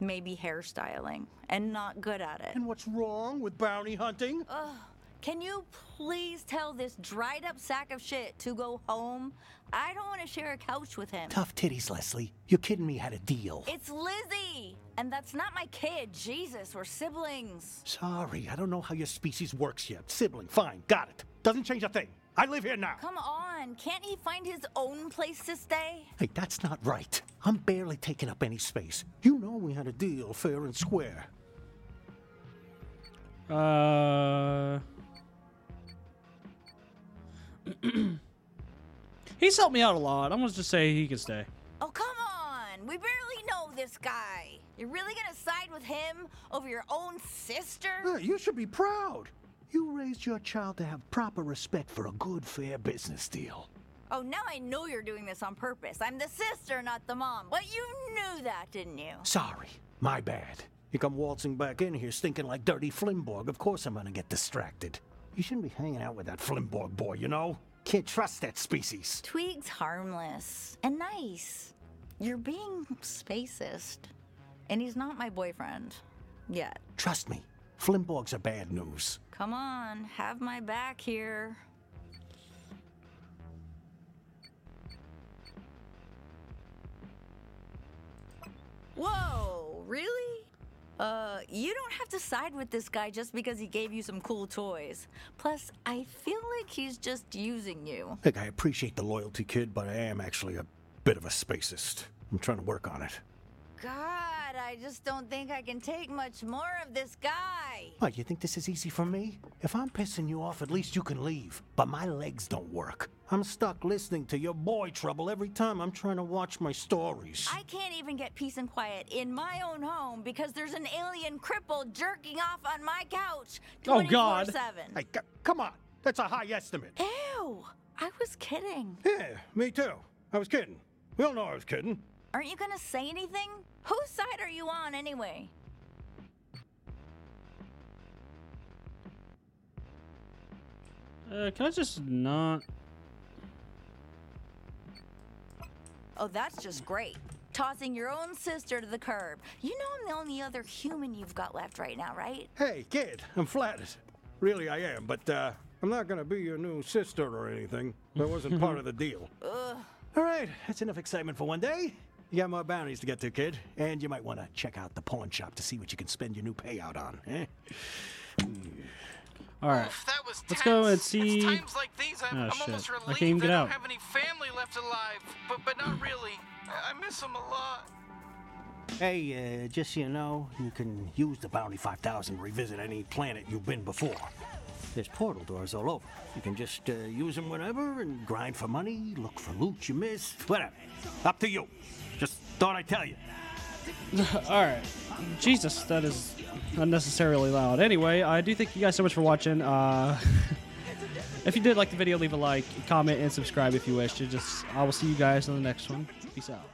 Maybe hairstyling and not good at it. And what's wrong with bounty hunting? Ugh. Can you please tell this dried up sack of shit to go home? I don't want to share a couch with him. Tough titties, Leslie. You're kidding me had a deal. It's Lizzie! And that's not my kid. Jesus, we're siblings. Sorry, I don't know how your species works yet. Sibling, fine, got it. Doesn't change a thing. I live here now. Come on, can't he find his own place to stay? Hey, that's not right. I'm barely taking up any space. You know we had a deal fair and square. Uh. [clears throat] He's helped me out a lot. I'm gonna just say he can stay. Oh, come on. We barely know this guy. You're really gonna side with him over your own sister? Uh, you should be proud. You raised your child to have proper respect for a good, fair business deal. Oh, now I know you're doing this on purpose. I'm the sister, not the mom. But you knew that, didn't you? Sorry, my bad. You come waltzing back in here stinking like dirty Flimborg. Of course I'm gonna get distracted. You shouldn't be hanging out with that Flimborg boy, you know? Can't trust that species. Twig's harmless and nice. You're being spacist. And he's not my boyfriend. Yet. Trust me, Flimborgs are bad news. Come on, have my back here. Whoa, really? Uh, you don't have to side with this guy just because he gave you some cool toys. Plus, I feel like he's just using you. Look, I appreciate the loyalty, kid, but I am actually a bit of a spacist. I'm trying to work on it. God, I just don't think I can take much more of this guy. What, you think this is easy for me? If I'm pissing you off, at least you can leave. But my legs don't work. I'm stuck listening to your boy trouble every time I'm trying to watch my stories. I can't even get peace and quiet in my own home because there's an alien cripple jerking off on my couch 24 7. Hey, come on. That's a high estimate. Ew, I was kidding. Yeah, me too. I was kidding. We all know I was kidding. Aren't you gonna say anything? Whose side are you on anyway? Uh, can I just not? Oh, that's just great. Tossing your own sister to the curb. You know I'm the only other human you've got left right now, right? Hey, kid, I'm flattered. Really, I am, but uh, I'm not gonna be your new sister or anything. That wasn't part of the deal. [laughs] Ugh. All right, that's enough excitement for one day. You got more bounties to get to, kid. And you might want to check out the pawn shop to see what you can spend your new payout on, eh? All right. That was Let's go and see. Times like these I'm, Oh, I'm shit. almost I can't even I get don't out. have any family left alive, but but not really. I, I miss them a lot. Hey, uh, just so you know, you can use the Bounty 5000 to revisit any planet you've been before. There's portal doors all over. You can just uh, use them whenever and grind for money, look for loot you missed, whatever. Up to you. Thought I'd tell you. [laughs] All right. Jesus, that is unnecessarily loud. Anyway, I do thank you guys so much for watching. Uh, [laughs] if you did like the video, leave a like, comment, and subscribe if you wish. Just, I will see you guys in the next one. Peace out.